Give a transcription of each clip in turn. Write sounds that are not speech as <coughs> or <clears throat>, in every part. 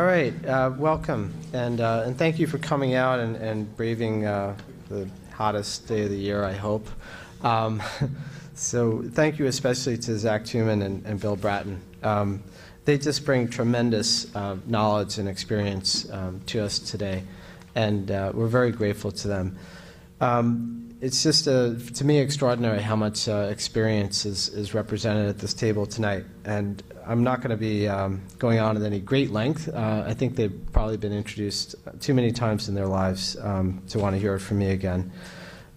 All right, uh, welcome, and uh, and thank you for coming out and, and braving uh, the hottest day of the year, I hope. Um, <laughs> so thank you especially to Zach Tumin and, and Bill Bratton. Um, they just bring tremendous uh, knowledge and experience um, to us today, and uh, we're very grateful to them. Um, it's just, uh, to me, extraordinary how much experience is, is represented at this table tonight. And I'm not going to be um, going on at any great length. Uh, I think they've probably been introduced too many times in their lives um, to want to hear it from me again.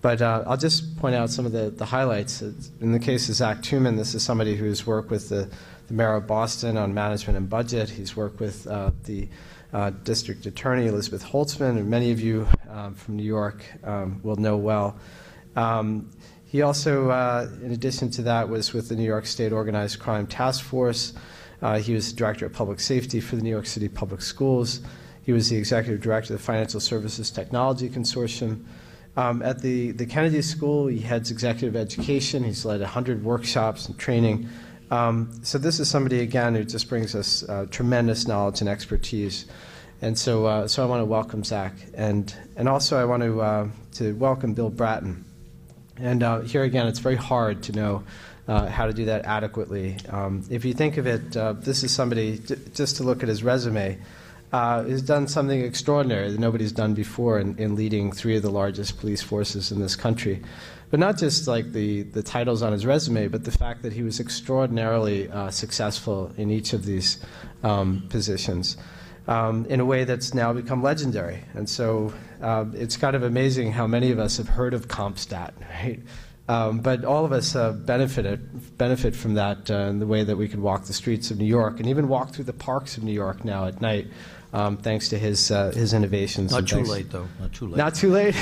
But uh, I'll just point out some of the, the highlights. In the case of Zach Tumin, this is somebody who's worked with the, the mayor of Boston on management and budget. He's worked with uh, the uh, district attorney, Elizabeth Holtzman, and many of you um, from New York um, will know well. Um, he also, uh, in addition to that, was with the New York State Organized Crime Task Force. Uh, he was director of public safety for the New York City Public Schools. He was the executive director of the Financial Services Technology Consortium. Um, at the, the Kennedy School, he heads executive education. He's led 100 workshops and training. Um, so this is somebody, again, who just brings us uh, tremendous knowledge and expertise. And so, uh, so I want to welcome Zach. And, and also I want to, uh, to welcome Bill Bratton. And uh, here again, it's very hard to know uh, how to do that adequately. Um, if you think of it, uh, this is somebody, just to look at his resume, uh, has done something extraordinary that nobody's done before in, in, leading three of the largest police forces in this country. But not just like the, the titles on his resume, but the fact that he was extraordinarily uh, successful in each of these um, positions um, in a way that's now become legendary. And so uh, it's kind of amazing how many of us have heard of CompStat, <laughs> right? Um, but all of us uh, benefited, benefit from that uh, in the way that we can walk the streets of New York and even walk through the parks of New York now at night, um, thanks to his, uh, his innovations. Not too thanks. late, though. Not too late. Not too late?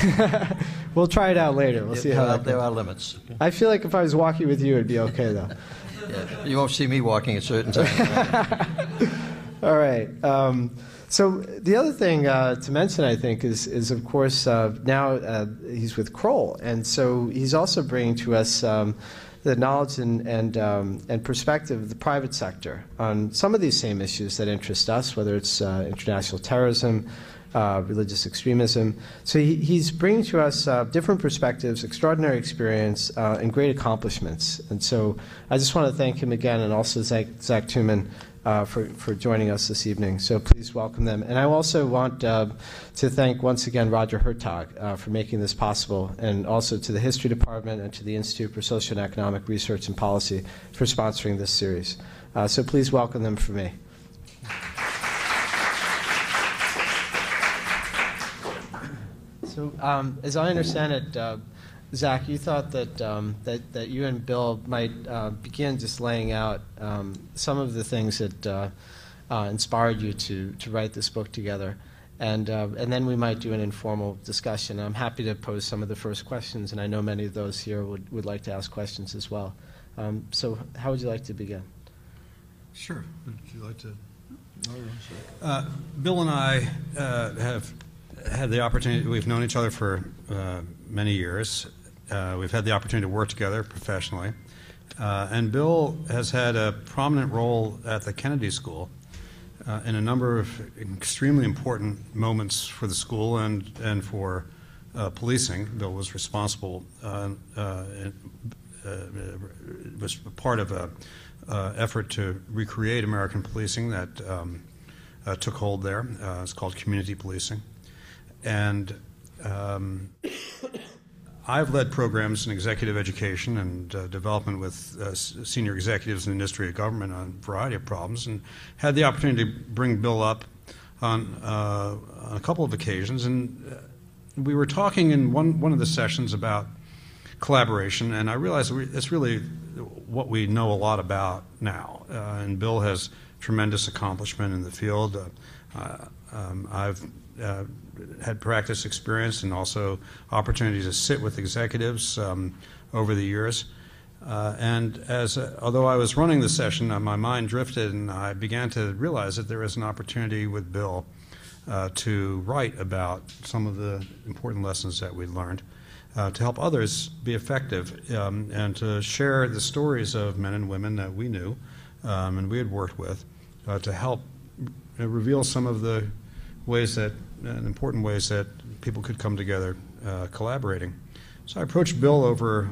<laughs> we'll try it out later. We'll There- see how that There goes. are limits. I feel like if I was walking with you, it'd be okay, though. <laughs> Yeah. You won't see me walking at certain times. All right. Um, so the other thing uh, to mention, I think, is, is of course, uh, now uh, he's with Kroll, and so he's also bringing to us um, the knowledge and and, um, and perspective of the private sector on some of these same issues that interest us, whether it's uh, international terrorism. Uh, religious extremism. So he, he's bringing to us uh, different perspectives, extraordinary experience, and great accomplishments. And so I just want to thank him again, and also Zach, Zach Tumin uh, for, for joining us this evening. So please welcome them. And I also want uh, to thank once again Roger Hertog uh, for making this possible, and also to the History Department and to the Institute for Social and Economic Research and Policy for sponsoring this series. Uh, so please welcome them for me. So, um, as I understand it, uh, Zach, you thought that, um, that, that you and Bill might uh, begin just laying out um, some of the things that uh, uh, inspired you to, to write this book together. And, uh, and then we might do an informal discussion. I'm happy to pose some of the first questions, and I know many of those here would, would like to ask questions as well. Um, so, how would you like to begin? Sure. Would you like to? Uh, Bill and I uh, have had the opportunity, we've known each other for uh, many years. Uh, we've had the opportunity to work together professionally. Uh, and Bill has had a prominent role at the Kennedy School uh, in a number of extremely important moments for the school and, and for uh, policing. Bill was responsible, uh, uh, uh, was part of a uh, effort to recreate American policing that um, took hold there. It's called community policing. And um, I've led programs in executive education and uh, development with uh, senior executives in the industry of government on a variety of problems, and had the opportunity to bring Bill up on, uh, on a couple of occasions. And uh, we were talking in one, one of the sessions about collaboration, and I realized it's really what we know a lot about now. Uh, and Bill has tremendous accomplishment in the field. Uh, um, I've uh, had practice experience and also opportunities to sit with executives um, over the years. Uh, and as uh, although I was running the session, uh, my mind drifted, and I began to realize that there was an opportunity with Bill uh, to write about some of the important lessons that we learned, uh, to help others be effective, um, and to share the stories of men and women that we knew um, and we had worked with, uh, to help reveal some of the ways that, and important ways that people could come together uh, collaborating. So I approached Bill over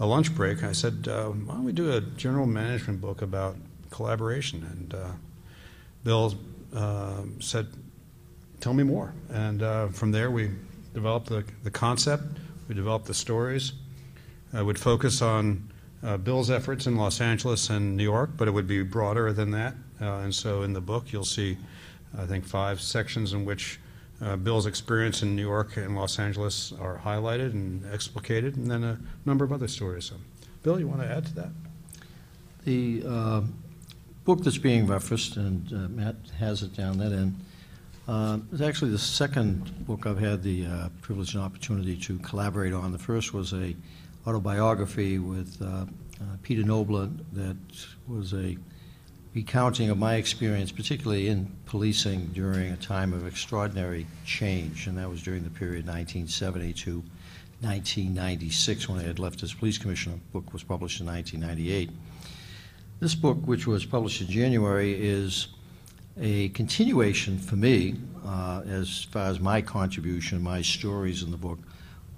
a lunch break. I said, uh, why don't we do a general management book about collaboration? And uh, Bill uh, said, tell me more. And uh, from there, we developed the, the concept, we developed the stories. I would focus on uh, Bill's efforts in Los Angeles and New York, but it would be broader than that. And so in the book, you'll see, I think, five sections in which uh, Bill's experience in New York and Los Angeles are highlighted and explicated, and then a number of other stories. So, Bill, you want to add to that? The uh, book that's being referenced, and uh, Matt has it down that end, uh, is actually the second book I've had the uh, privilege and opportunity to collaborate on. The first was a autobiography with uh, uh, Peter Knobler that was a recounting of my experience, particularly in policing during a time of extraordinary change, and that was during the period 1970 to 1996 when I had left as police commissioner. The book was published in 1998. This book, which was published in January, is a continuation for me, uh, as far as my contribution, my stories in the book,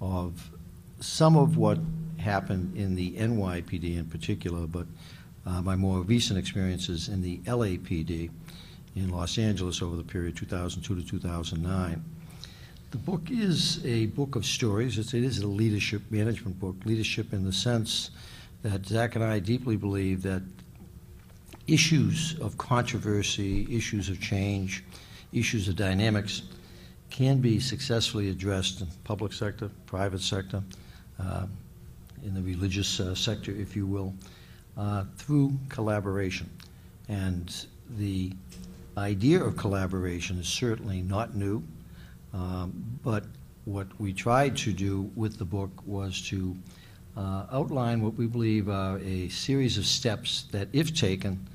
of some of what happened in the NYPD in particular, but uh, my more recent experiences in the LAPD in Los Angeles over the period 2002 to 2009. The book is a book of stories. It's, it is a leadership management book, leadership in the sense that Zach and I deeply believe that issues of controversy, issues of change, issues of dynamics can be successfully addressed in public sector, private sector, uh, in the religious uh, sector, if you will, uh, through collaboration. And the idea of collaboration is certainly not new, um, but what we tried to do with the book was to uh, outline what we believe are a series of steps that, if taken,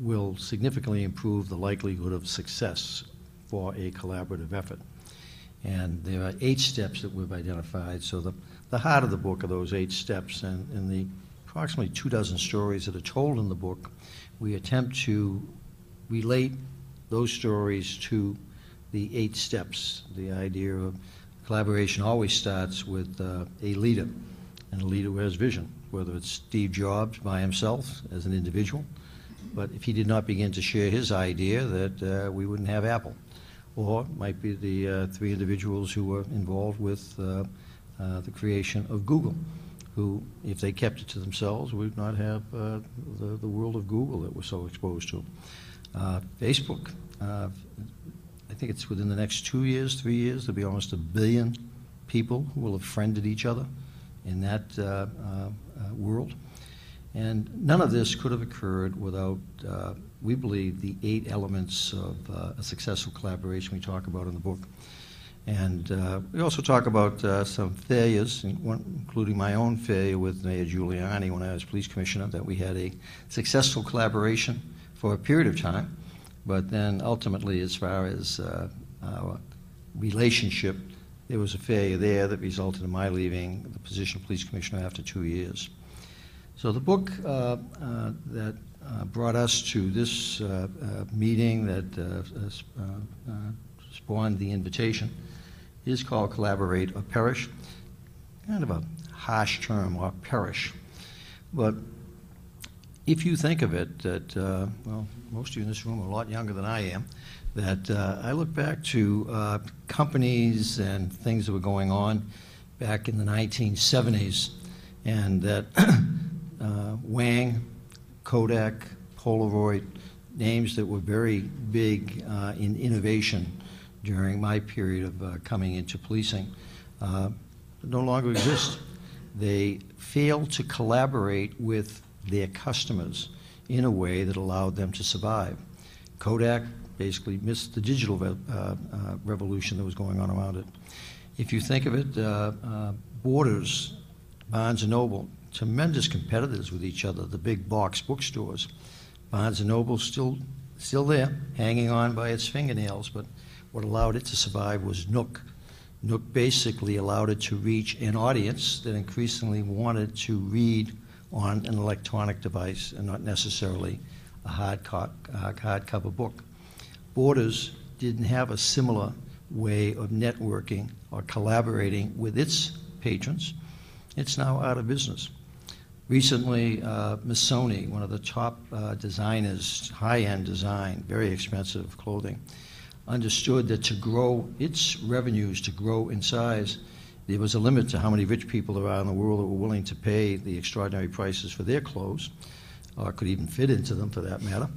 will significantly improve the likelihood of success for a collaborative effort. And there are eight steps that we've identified. So the, the heart of the book are those eight steps, and in the approximately two dozen stories that are told in the book, we attempt to relate those stories to the eight steps. The idea of collaboration always starts with uh, a leader, and a leader who has vision, whether it's Steve Jobs by himself as an individual, but if he did not begin to share his idea, that uh, we wouldn't have Apple. Or it might be the uh, three individuals who were involved with uh, uh, the creation of Google, who, if they kept it to themselves, would not have uh, the, the world of Google that we're so exposed to. Uh, Facebook, uh, I think it's within the next two years, three years, there'll be almost a billion people who will have friended each other in that uh, uh, uh, world. And none of this could have occurred without, we believe, the eight elements of a successful collaboration we talk about in the book. And uh, we also talk about uh, some failures, including my own failure with Mayor Giuliani when I was police commissioner, that we had a successful collaboration for a period of time, but then ultimately, as far as uh, our relationship, there was a failure there that resulted in my leaving the position of police commissioner after two years. So the book uh, uh, that uh, brought us to this meeting that spawned the invitation is called Collaborate or Perish. Kind of a harsh term, or perish. But if you think of it, that, uh, well, most of you in this room are a lot younger than I am, that uh, I look back to uh, companies and things that were going on back in the 1970s, and that <clears throat> uh, Wang, Kodak, Polaroid, names that were very big uh, in innovation during my period of uh, coming into policing, uh, no longer exist. They failed to collaborate with their customers in a way that allowed them to survive. Kodak basically missed the digital re- uh, uh, revolution that was going on around it. If you think of it, uh, uh, Borders, Barnes and Noble, tremendous competitors with each other, the big box bookstores. Barnes and Noble still, still there, hanging on by its fingernails, but what allowed it to survive was Nook. Nook basically allowed it to reach an audience that increasingly wanted to read on an electronic device and not necessarily a hard co- hardcover book. Borders didn't have a similar way of networking or collaborating with its patrons. It's now out of business. Recently, uh, Missoni, one of the top uh, designers, high-end design, very expensive clothing, understood that to grow its revenues, to grow in size, there was a limit to how many rich people around the world that were willing to pay the extraordinary prices for their clothes, or could even fit into them for that matter,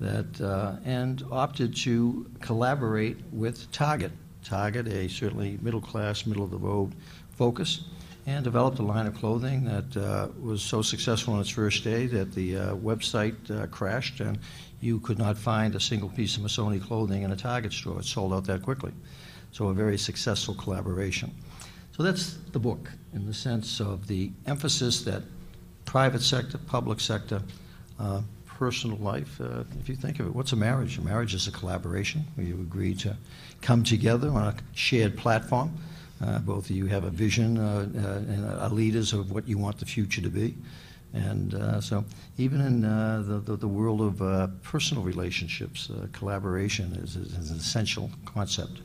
that, uh, and opted to collaborate with Target. Target, a certainly middle-class, middle-of-the-road focus, and developed a line of clothing that uh, was so successful on its first day that the uh, website uh, crashed and you could not find a single piece of Missoni clothing in a Target store. It sold out that quickly. So a very successful collaboration. So that's the book in the sense of the emphasis that private sector, public sector, uh, personal life, uh, if you think of it, what's a marriage? A marriage is a collaboration where you agree to come together on a shared platform. Uh, both of you have a vision uh, uh, and are leaders of what you want the future to be. And uh, so, even in uh, the, the, the world of uh, personal relationships, collaboration is, is, an essential concept.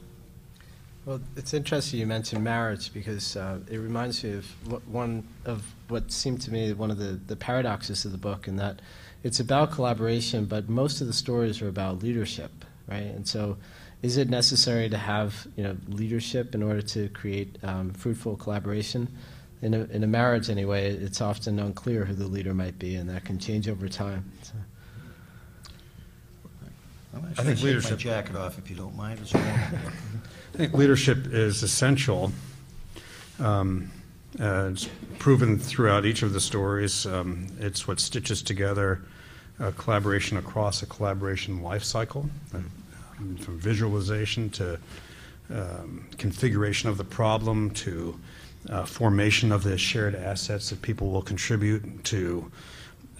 Well, it's interesting you mentioned marriage because it reminds me of one of what seemed to me one of the, the paradoxes of the book, in that it's about collaboration, but most of the stories are about leadership, right? And so, is it necessary to have you know leadership in order to create um, fruitful collaboration? In a, in a marriage, anyway, it's often unclear who the leader might be, and that can change over time. So. I'm actually I think gonna take leadership- my jacket off if you don't mind. It's warm. <laughs> I think leadership is essential. Um, uh, It's proven throughout each of the stories. Um, It's what stitches together uh, collaboration across a collaboration life cycle, um, from visualization to um, configuration of the problem to uh, formation of the shared assets that people will contribute to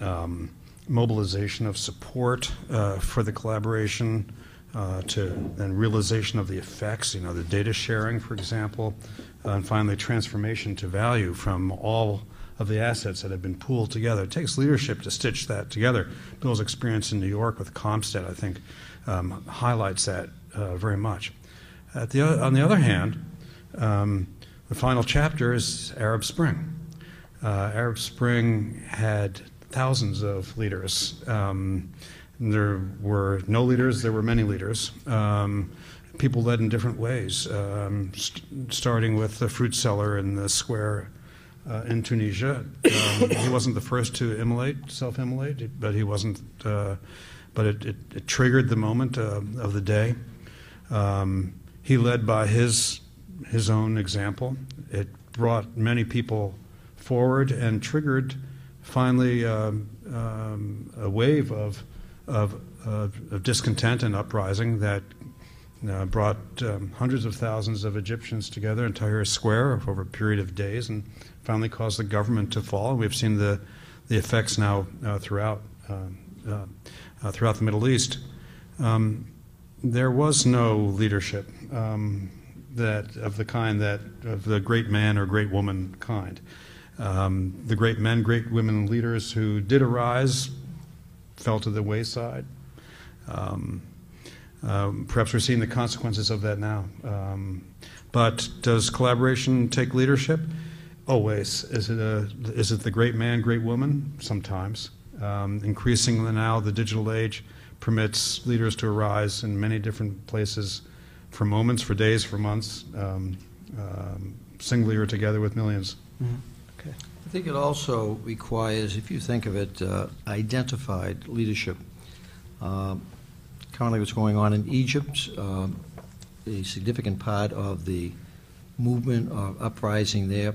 um, mobilization of support uh, for the collaboration, uh, to then realization of the effects, you know, the data sharing, for example, uh, and finally transformation to value from all of the assets that have been pooled together. It takes leadership to stitch that together. Bill's experience in New York with CompStat, I think, um, highlights that uh, very much. At the, on the other hand, um, the final chapter is Arab Spring. Uh, Arab Spring had thousands of leaders. Um, there were no leaders, there were many leaders. Um, people led in different ways, um, st- starting with the fruit seller in the square uh, in Tunisia. Um, he wasn't the first to immolate, self-immolate, but he wasn't. Uh, but it, it, it triggered the moment uh, of the day. Um, he led by his his own example. It brought many people forward and triggered finally um, um, a wave of, of, of, of discontent and uprising that uh, brought um, hundreds of thousands of Egyptians together in Tahrir Square over a period of days and finally caused the government to fall. We've seen the, the effects now uh, throughout, um, uh, uh, throughout the Middle East. Um, there was no leadership um, that of the kind that of the great man or great woman kind. Um, the great men, great women leaders who did arise fell to the wayside. Um, um, perhaps we're seeing the consequences of that now. Um, but does collaboration take leadership? Always. Is it, a, is it the great man, great woman? Sometimes. Um, increasingly now, the digital age permits leaders to arise in many different places for moments, for days, for months, um, um, singly or together with 1000000s Okay. I think it also requires, if you think of it, uh, identified leadership. Um, Currently, what's going on in Egypt, um, a significant part of the movement or uprising there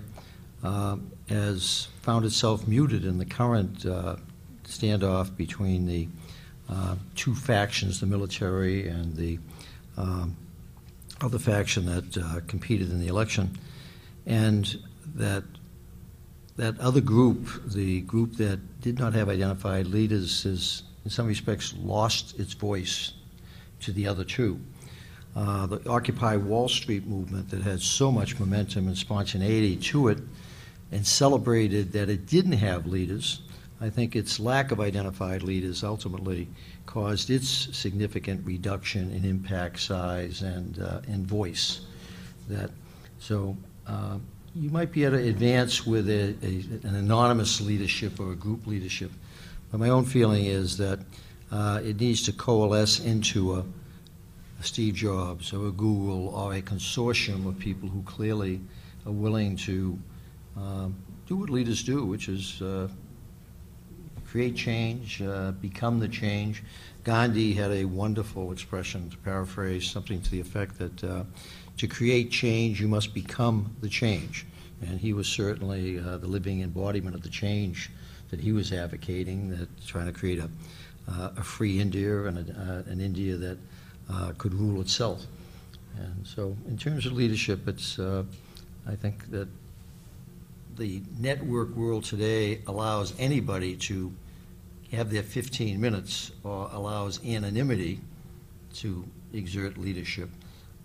um, has found itself muted in the current uh, standoff between the uh, two factions, the military and the um, other faction that uh, competed in the election. And that that other group, the group that did not have identified leaders, has in some respects lost its voice to the other two. Uh, the Occupy Wall Street movement that had so much momentum and spontaneity to it and celebrated that it didn't have leaders I think its lack of identified leaders ultimately caused its significant reduction in impact size and, uh, voice. That, so uh, you might be able to advance with a, a, an anonymous leadership or a group leadership. But my own feeling is that uh, it needs to coalesce into a, a Steve Jobs or a Google or a consortium of people who clearly are willing to um, do what leaders do, which is uh, create change, uh, become the change. Gandhi had a wonderful expression, to paraphrase, something to the effect that uh, to create change, you must become the change. And he was certainly uh, the living embodiment of the change that he was advocating, that trying to create a, uh, a free India and a, uh, an India that uh, could rule itself. And so, in terms of leadership, it's, I think that the network world today allows anybody to have their 15 minutes or allows anonymity to exert leadership.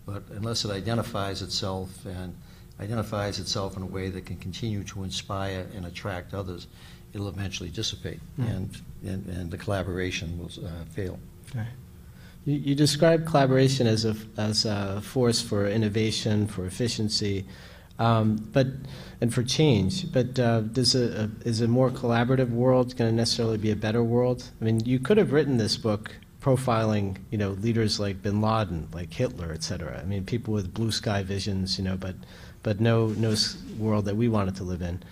But unless it identifies itself and identifies itself in a way that can continue to inspire and attract others, it'll eventually dissipate Mm. and, and, and the collaboration will uh, fail. You, you describe collaboration as a, as a force for innovation, for efficiency, um, but and for change. But uh, does a, a, is a more collaborative world going to necessarily be a better world? I mean, you could have written this book profiling, you know, leaders like Bin Laden, like Hitler, et cetera. I mean, people with blue sky visions, you know, but but no no world that we wanted to live in.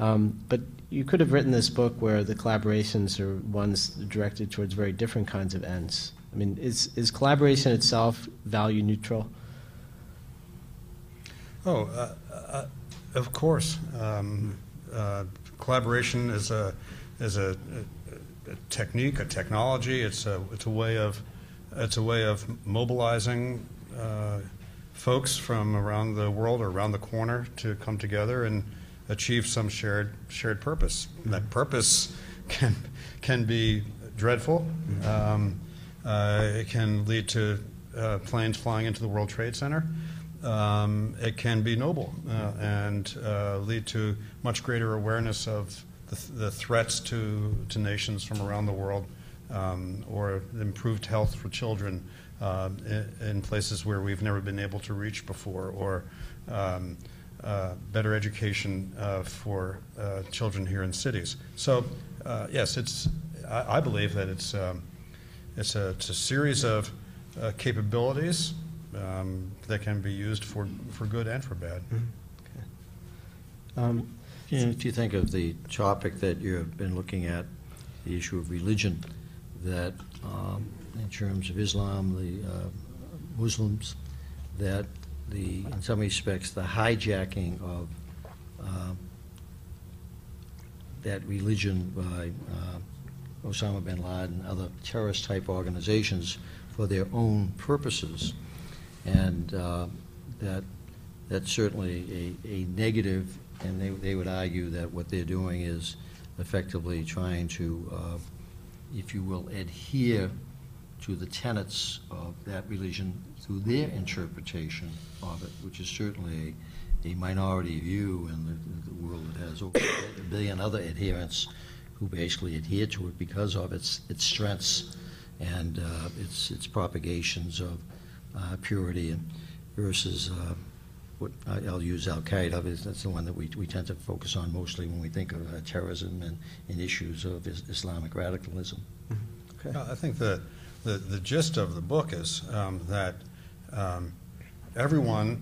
Um, but you could have written this book where the collaborations are ones directed towards very different kinds of ends. I mean, is, is collaboration itself value neutral? Oh, uh, uh, of course. Um, uh, Collaboration is a, is a a- a technique, a technology. It's a, it's a way of, it's a way of mobilizing uh, folks from around the world or around the corner to come together and achieve some shared, shared purpose. And that purpose <laughs> can, can be dreadful. Um, uh, It can lead to uh, planes flying into the World Trade Center. Um, It can be noble uh, and uh, lead to much greater awareness of the, th- the threats to, to nations from around the world, um, or improved health for children uh, in, in places where we've never been able to reach before, or um, uh, better education uh, for uh, children here in cities. So, yes, it's. I, I believe that it's. Um, it's a, it's a series of capabilities um, that can be used for, for good and for bad. Um, You know, If you think of the topic that you've been looking at, the issue of religion, that um, in terms of Islam, the uh, Muslims, that the, in some respects, the hijacking of um, that religion by uh, Osama bin Laden, and other terrorist-type organizations for their own purposes, and uh, that that's certainly a, a negative, and they, they would argue that what they're doing is effectively trying to, uh, if you will, adhere to the tenets of that religion through their interpretation of it, which is certainly a, a minority view in the, the world that has over a billion other adherents who basically adhere to it because of its, its strengths and uh, its, its propagations of uh, purity and versus uh, what I- I'll use Al Qaeda. because That's the one that we, we tend to focus on mostly when we think of uh, terrorism and, and issues of is- Islamic radicalism. okay. Uh, I think the, the, the gist of the book is um, that um, everyone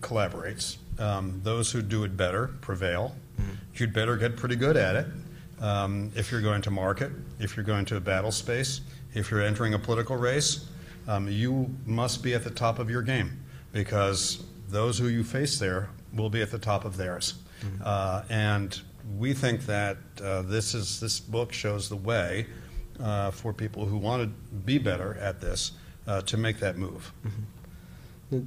collaborates. Um, those who do it better prevail. You'd better get pretty good at it. Um, if you're going to market, if you're going to a battle space, if you're entering a political race, um, you must be at the top of your game because those who you face there will be at the top of theirs. Uh, and we think that uh, this is this book shows the way uh, for people who want to be better at this uh, to make that move.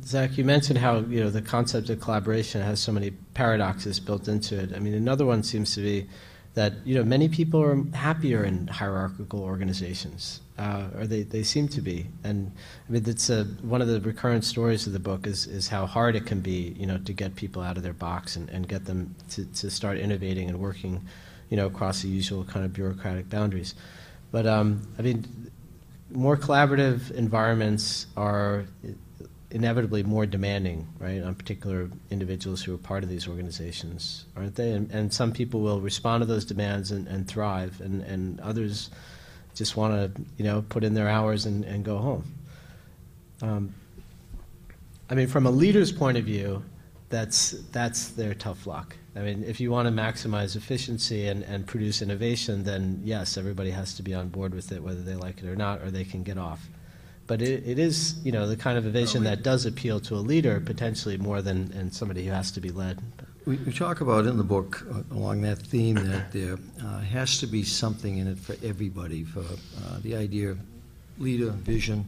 Zach, you mentioned how you know the concept of collaboration has so many paradoxes built into it. I mean, another one seems to be that you know many people are happier in hierarchical organizations, uh, or they, they seem to be. And I mean, that's a, one of the recurrent stories of the book is is how hard it can be, you know, to get people out of their box and, and get them to, to start innovating and working you know, across the usual kind of bureaucratic boundaries. But um, I mean, more collaborative environments are inevitably more demanding, right, on particular individuals who are part of these organizations, aren't they? And, and some people will respond to those demands and, and thrive, and, and others just want to, you know, put in their hours and, and go home. Um, I mean, from a leader's point of view, that's, that's their tough luck. I mean, if you want to maximize efficiency and, and produce innovation, then yes, everybody has to be on board with it, whether they like it or not, or they can get off. But it, it is, you know, the kind of innovation that does appeal to a leader potentially more than and somebody who has to be led. We, we talk about in the book uh, along that theme that there uh, has to be something in it for everybody. For uh, the idea of leader, vision,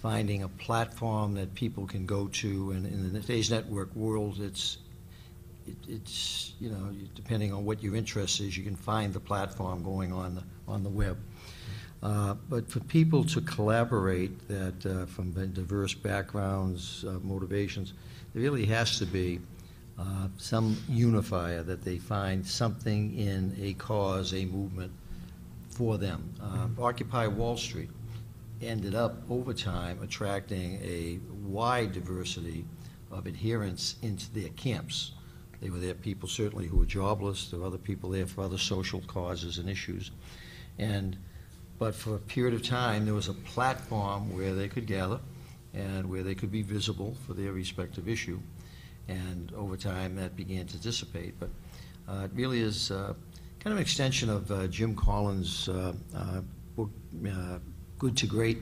finding a platform that people can go to, and in today's network world, it's it, it's you know depending on what your interest is, you can find the platform going on the on the web. Uh, but for people to collaborate that uh, from diverse backgrounds, uh, motivations, there really has to be uh, some unifier that they find something in a cause, a movement for them. Uh, Occupy Wall Street ended up over time attracting a wide diversity of adherents into their camps. They were there people certainly who were jobless. There were other people there for other social causes and issues. And but for a period of time, there was a platform where they could gather and where they could be visible for their respective issue. And over time, that began to dissipate. But uh, it really is uh, kind of an extension of uh, Jim Collins' uh, uh, book, uh, Good to Great,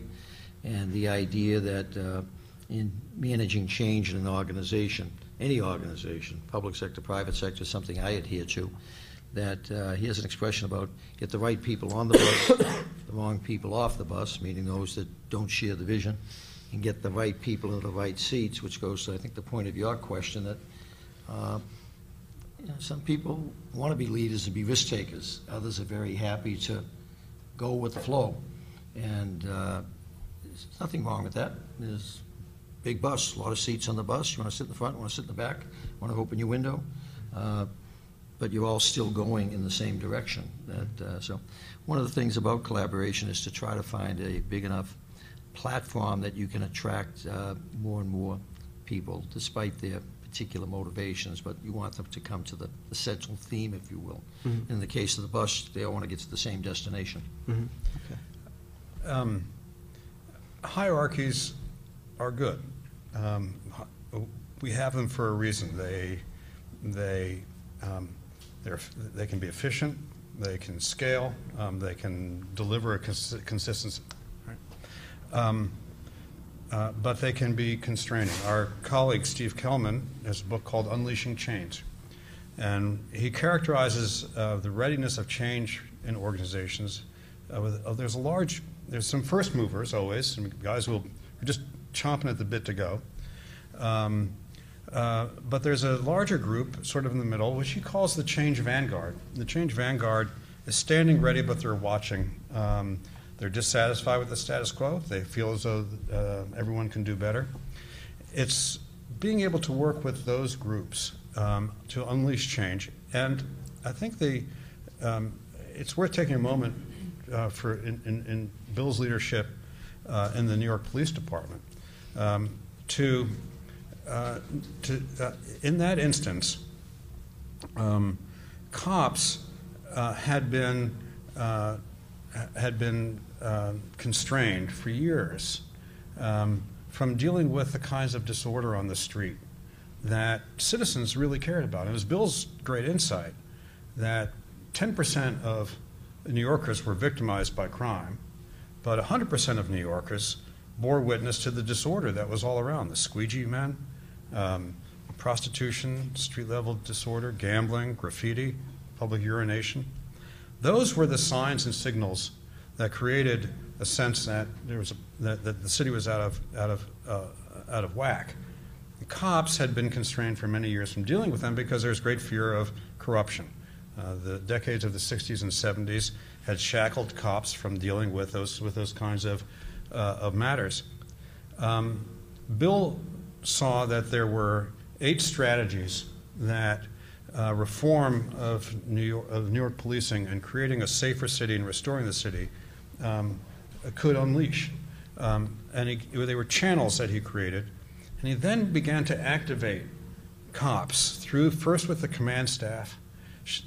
and the idea that in managing change in an organization, any organization, public sector, private sector, something I adhere to, that he has an expression about get the right people on the bus, <coughs> the wrong people off the bus, meaning those that don't share the vision, and get the right people in the right seats, which goes to, I think, the point of your question that uh, you know, some people want to be leaders and be risk takers. Others are very happy to go with the flow. And uh, there's nothing wrong with that. There's big bus, a lot of seats on the bus. You want to sit in the front, you want to sit in the back, want to open your window. Uh, but you're all still going in the same direction. That, uh, so one of the things about collaboration is to try to find a big enough platform that you can attract uh, more and more people, despite their particular motivations, but you want them to come to the, central theme, if you will. Mhm. In the case of the bus, they all want to get to the same destination. Mhm. Um, Hierarchies are good. Um, hi- We have them for a reason. They, they, um, they're, they can be efficient, they can scale, um, they can deliver a consi- consistency. Um, uh, But they can be constraining. Our colleague Steve Kelman has a book called Unleashing Change. And he characterizes uh, the readiness of change in organizations. Uh, with, uh, there's a large, there's some first movers always, some guys who are just chomping at the bit to go. Um, uh, but there's a larger group, sort of in the middle, which he calls the change vanguard. The change vanguard is standing ready, but they're watching. Um, they're dissatisfied with the status quo. They feel as though uh, everyone can do better. It's being able to work with those groups um, to unleash change. And I think the, um, it's worth taking a moment uh, for in, in, in Bill's leadership uh, in the New York Police Department um, to, uh, to uh, in that instance, um, cops uh, had been uh, had been uh, constrained for years um, from dealing with the kinds of disorder on the street that citizens really cared about. And it was Bill's great insight that 10% of New Yorkers were victimized by crime, but 100% of New Yorkers bore witness to the disorder that was all around the squeegee men, um, prostitution, street level disorder, gambling, graffiti, public urination. Those were the signs and signals that created a sense that there was a, that, that the city was out of out of uh, out of whack. The cops had been constrained for many years from dealing with them because there was great fear of corruption. Uh, the decades of the 60s and 70s had shackled cops from dealing with those with those kinds of uh, of matters. Um, Bill saw that there were eight strategies that uh, reform of New York, of New York policing and creating a safer city and restoring the city um, could unleash. Um, and he, they were channels that he created. And he then began to activate cops through, first with the command staff,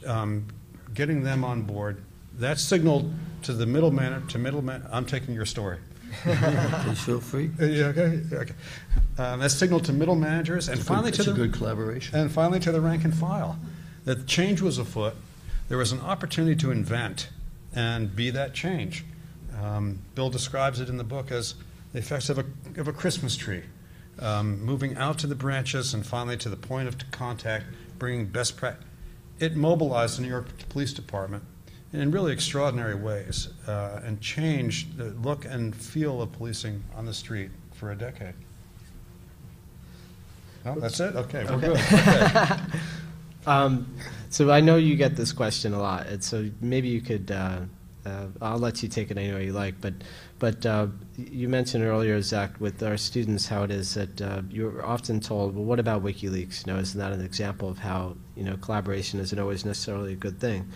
um, getting them on board. That signaled to the middleman, to middleman, I'm taking your story. <laughs> Feel free. Yeah, okay, okay. Um, that signaled to middle managers and It's a good- to the good collaboration. and finally to the rank and file that change was afoot. There was an opportunity to invent and be that change. Um, Bill describes it in the book as the effects of a, of a Christmas tree, um, moving out to the branches and finally to the point of contact, bringing best practice. It mobilized the New York Police Department in really extraordinary ways uh, and changed the look and feel of policing on the street for a decade. No, that's it? Okay, we're good. Okay. <laughs> Um, So I know you get this question a lot, and so maybe you could, uh, uh, I'll let you take it any way you like, but, but uh, you mentioned earlier, Zach, with our students, how it is that uh, you're often told, well, what about WikiLeaks? You know, isn't that an example of how, you know, collaboration isn't always necessarily a good thing?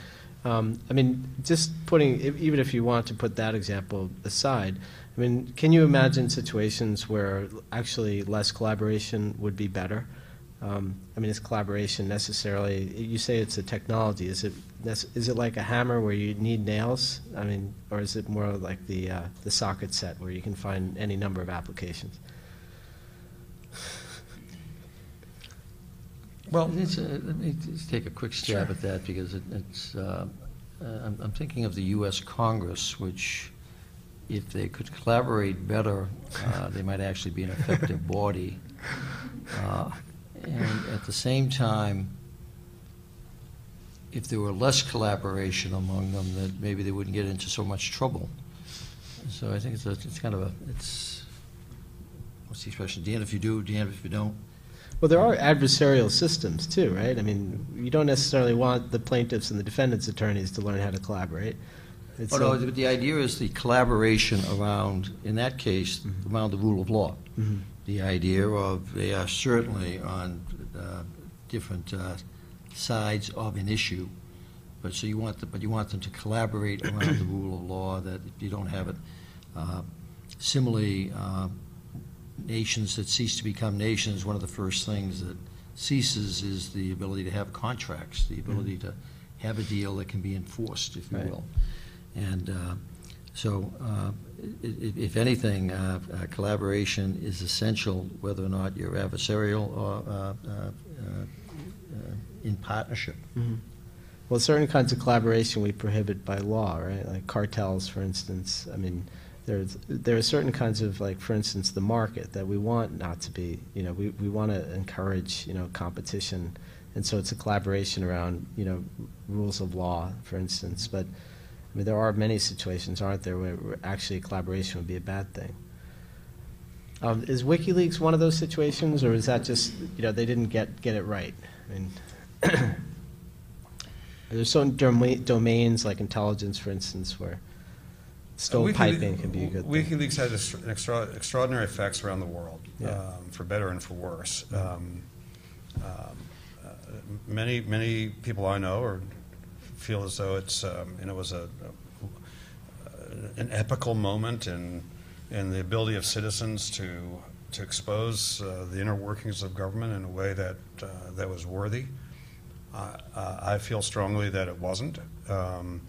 Um, I mean, just putting, even if you want to put that example aside, I mean, can you imagine situations where actually less collaboration would be better? Um, I mean, is collaboration necessarily? You say it's a technology. Is it is it like a hammer where you need nails? I mean, or is it more like the uh, the socket set where you can find any number of applications? Well, It's, uh, Let me just take a quick stab at that, because it- it's, uh, uh, I'm I'm thinking of the U.S. Congress, which, if they could collaborate better, uh, they might actually be an effective body. <laughs> Uh, And at the same time, if there were less collaboration among them, that maybe they wouldn't get into so much trouble. So I think it's, a- it's kind of a, it's, what's the expression, damned if you do, damned if you don't. Well, there are adversarial systems too, right? I mean, you don't necessarily want the plaintiffs and the defendants' attorneys to learn how to collaborate. It's Oh, no, a- the the idea is the collaboration around, in that case, Mm-hmm. around the rule of law. The idea of, they are certainly on uh, different uh, sides of an issue, but so you want, the- but you want them to collaborate around the rule of law, that if you don't have it. uh, Similarly, uh, nations that cease to become nations, one of the first things that ceases is the ability to have contracts, the ability to have a deal that can be enforced, if you Right. will. And uh, so, uh, if anything, uh, uh, collaboration is essential, whether or not you're adversarial or uh, uh, uh, uh, in partnership. Mhm. Well, certain kinds of collaboration we prohibit by law, right? Like cartels, for instance. I mean, there's there are certain kinds of like, for instance, the market that we want not to be. You know, we we want to encourage you know competition, and so it's a collaboration around you know rules of law, for instance. But I mean, there are many situations, aren't there, where actually collaboration would be a bad thing. Um, is WikiLeaks one of those situations, or is that just you know they didn't get get it right? I mean. <coughs> There's certain doma- domains like intelligence, for instance, where stovepiping can be a good thing. WikiLeaks had extra- an extra- extraordinary effects around the world, Yeah. um, for better and for worse. Um, um, uh, Many, many people I know or feel as though it's, um, and it was a, a- an epical moment in, in the ability of citizens to, to expose uh, the inner workings of government in a way that, uh, that was worthy. I- I feel strongly that it wasn't, um,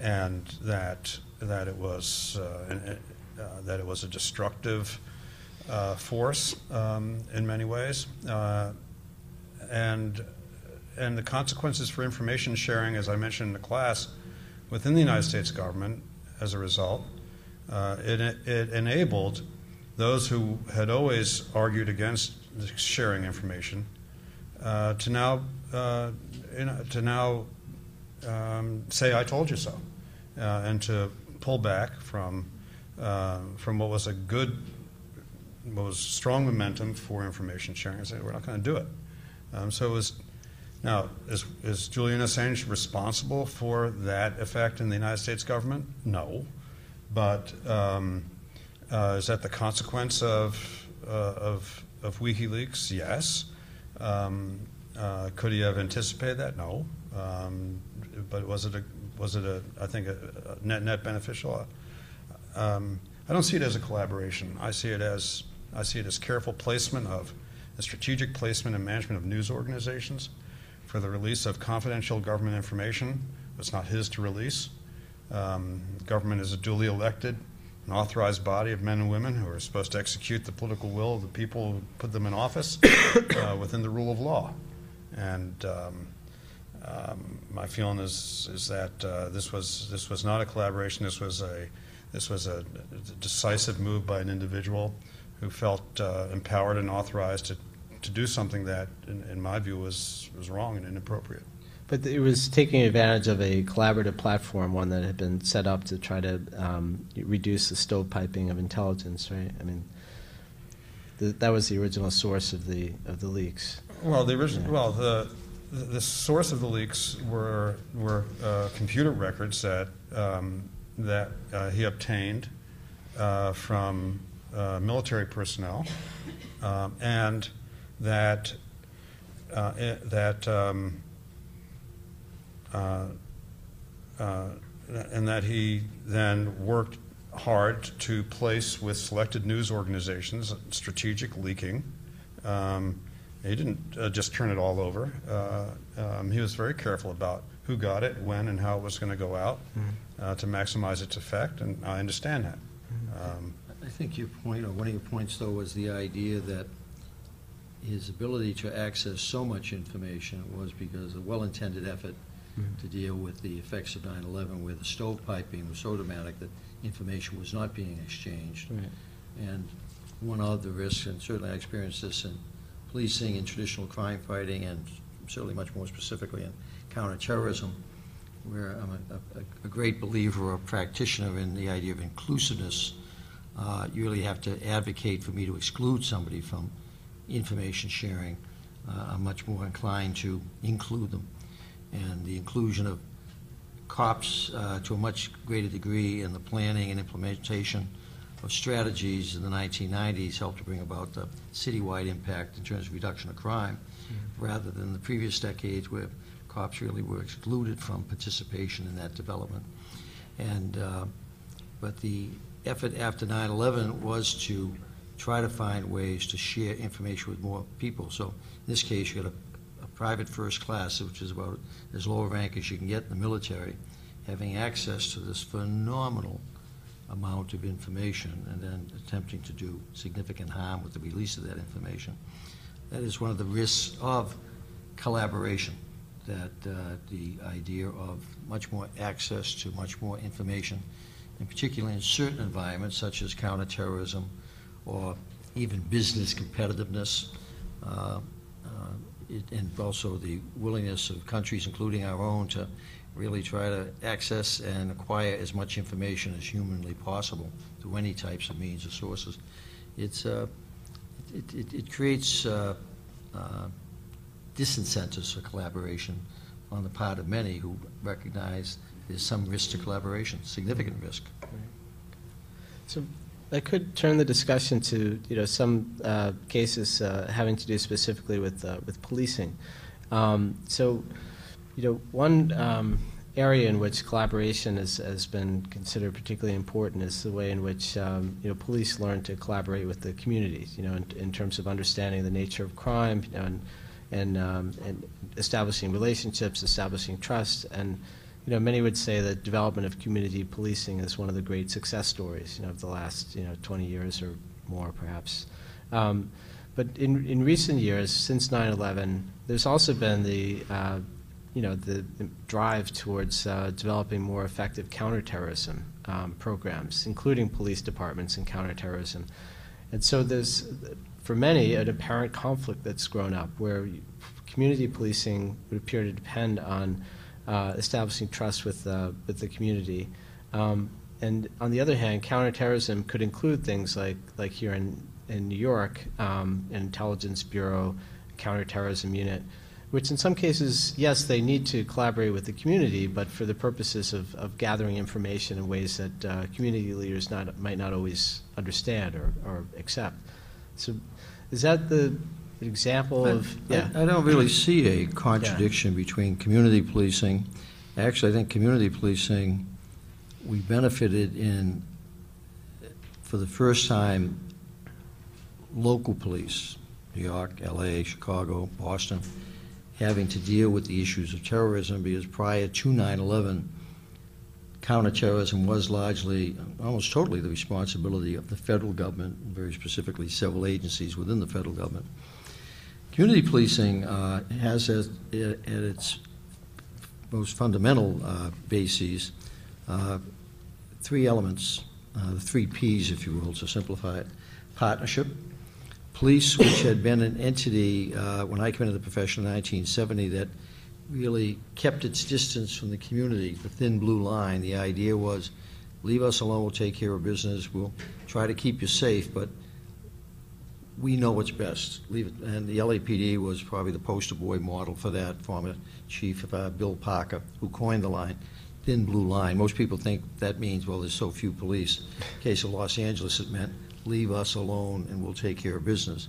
and that that it was uh, an- uh, that it was a destructive uh, force um, in many ways, and and the consequences for information sharing, as I mentioned in the class, within the United States government, as a result, uh, it, it enabled those who had always argued against sharing information uh, to now uh, know, to now um, say I told you so, uh, and to pull back from uh, from what was a good, what was strong momentum for information sharing, and say we're not going to do it. Um, so it was. Now, is, is Julian Assange responsible for that effect in the United States government? No. But um, uh, is that the consequence of, uh, of, of WikiLeaks? Yes. Um, Uh, Could he have anticipated that? No. Um, But was it a, was it a, I think, a net, net beneficial? Um, I don't see it as a collaboration. I see it as, I see it as careful placement of, strategic placement and management of news organizations for the release of confidential government information. It's not his to release. Um, Government is a duly elected and authorized body of men and women who are supposed to execute the political will of the people who put them in office <coughs> uh, within the rule of law. And um, um, my feeling is, is that uh, this was, this was not a collaboration, this was a, this was a decisive move by an individual who felt uh, empowered and authorized to, to do something that, in, in my view, was, was wrong and inappropriate. But it was taking advantage of a collaborative platform, one that had been set up to try to um, reduce the stovepiping of intelligence, right? I mean, th- that was the original source of the, of the leaks. Well, the original, Yeah. well, the, the source of the leaks were, were uh, computer records that, um, that uh, he obtained uh, from uh, military personnel, um, and that, uh, eh, that, um, uh, uh, and that he then worked hard to place with selected news organizations strategic leaking. Um, he didn't uh, just turn it all over. Uh, um, he was very careful about who got it, when, and how it was going to go out uh, to maximize its effect, and I understand that. Um, I think your point, or one of your points, though, was the idea that his ability to access so much information was because of well-intended effort to deal with the effects of 9/11, where the stovepiping was so dramatic that information was not being exchanged. Right. And one of the risks, and certainly I experienced this in policing and traditional crime fighting, and certainly much more specifically in counterterrorism, where I'm a- a, a great believer or practitioner in the idea of inclusiveness. Uh, You really have to advocate for me to exclude somebody from information sharing. Uh, I'm much more inclined to include them. And the inclusion of cops uh, to a much greater degree in the planning and implementation of strategies in the 1990s helped to bring about the citywide impact in terms of reduction of crime, rather than the previous decades where cops really were excluded from participation in that development. And, uh, but the effort after 9/11 was to try to find ways to share information with more people. So in this case, you had a, a private first class, which is about as low a rank as you can get in the military, having access to this phenomenal amount of information and then attempting to do significant harm with the release of that information. That is one of the risks of collaboration, that uh, the idea of much more access to much more information, and particularly in certain environments such as counterterrorism or even business competitiveness, uh, uh, it- and also the willingness of countries, including our own, to really try to access and acquire as much information as humanly possible through any types of means or sources. It's, uh, it, it, it creates uh, uh, disincentives for collaboration on the part of many who recognize there's some risk to collaboration, significant risk. So I could turn the discussion to, you know, some uh, cases uh, having to do specifically with, uh, with policing. Um, So, you know, one um, area in which collaboration has, has been considered particularly important is the way in which, um, you know, police learn to collaborate with the communities, you know, in, in terms of understanding the nature of crime, you know, and, and, um, and establishing relationships, establishing trust, and, you know, many would say that development of community policing is one of the great success stories, you know, of the last, you know, 20 years or more, perhaps. Um, but in, in recent years, since 9/11, there's also been the, uh, you know, the drive towards uh, developing more effective counterterrorism um, programs, including police departments and counterterrorism. And so there's, for many, an apparent conflict that's grown up where community policing would appear to depend on uh, establishing trust with, uh, with the community. Um, and on the other hand, counterterrorism could include things like, like here in, in New York, um, an intelligence bureau, counterterrorism unit, which in some cases, yes, they need to collaborate with the community, but for the purposes of, of gathering information in ways that uh, community leaders not, might not always understand or, or accept. So is that the, example of, yeah. I I don't really see a contradiction between community policing. Actually, I think community policing, we benefited in, for the first time, local police, New York, LA, Chicago, Boston, having to deal with the issues of terrorism, because prior to 9/11, counterterrorism was largely, almost totally, the responsibility of the federal government, and very specifically several agencies within the federal government. Community policing uh, has as, at its most fundamental uh, bases uh, three elements, uh, the three Ps, if you will, to simplify it. Partnership, police, which had been an entity uh, when I came into the profession in 1970 that really kept its distance from the community, the thin blue line. The idea was, leave us alone, we'll take care of business, we'll try to keep you safe, but we know what's best. Leave it. And the LAPD was probably the poster boy model for that, former Chief uh, Bill Parker, who coined the line, thin blue line. Most people think that means, well, there's so few police. In case of Los Angeles, it meant, leave us alone and we'll take care of business.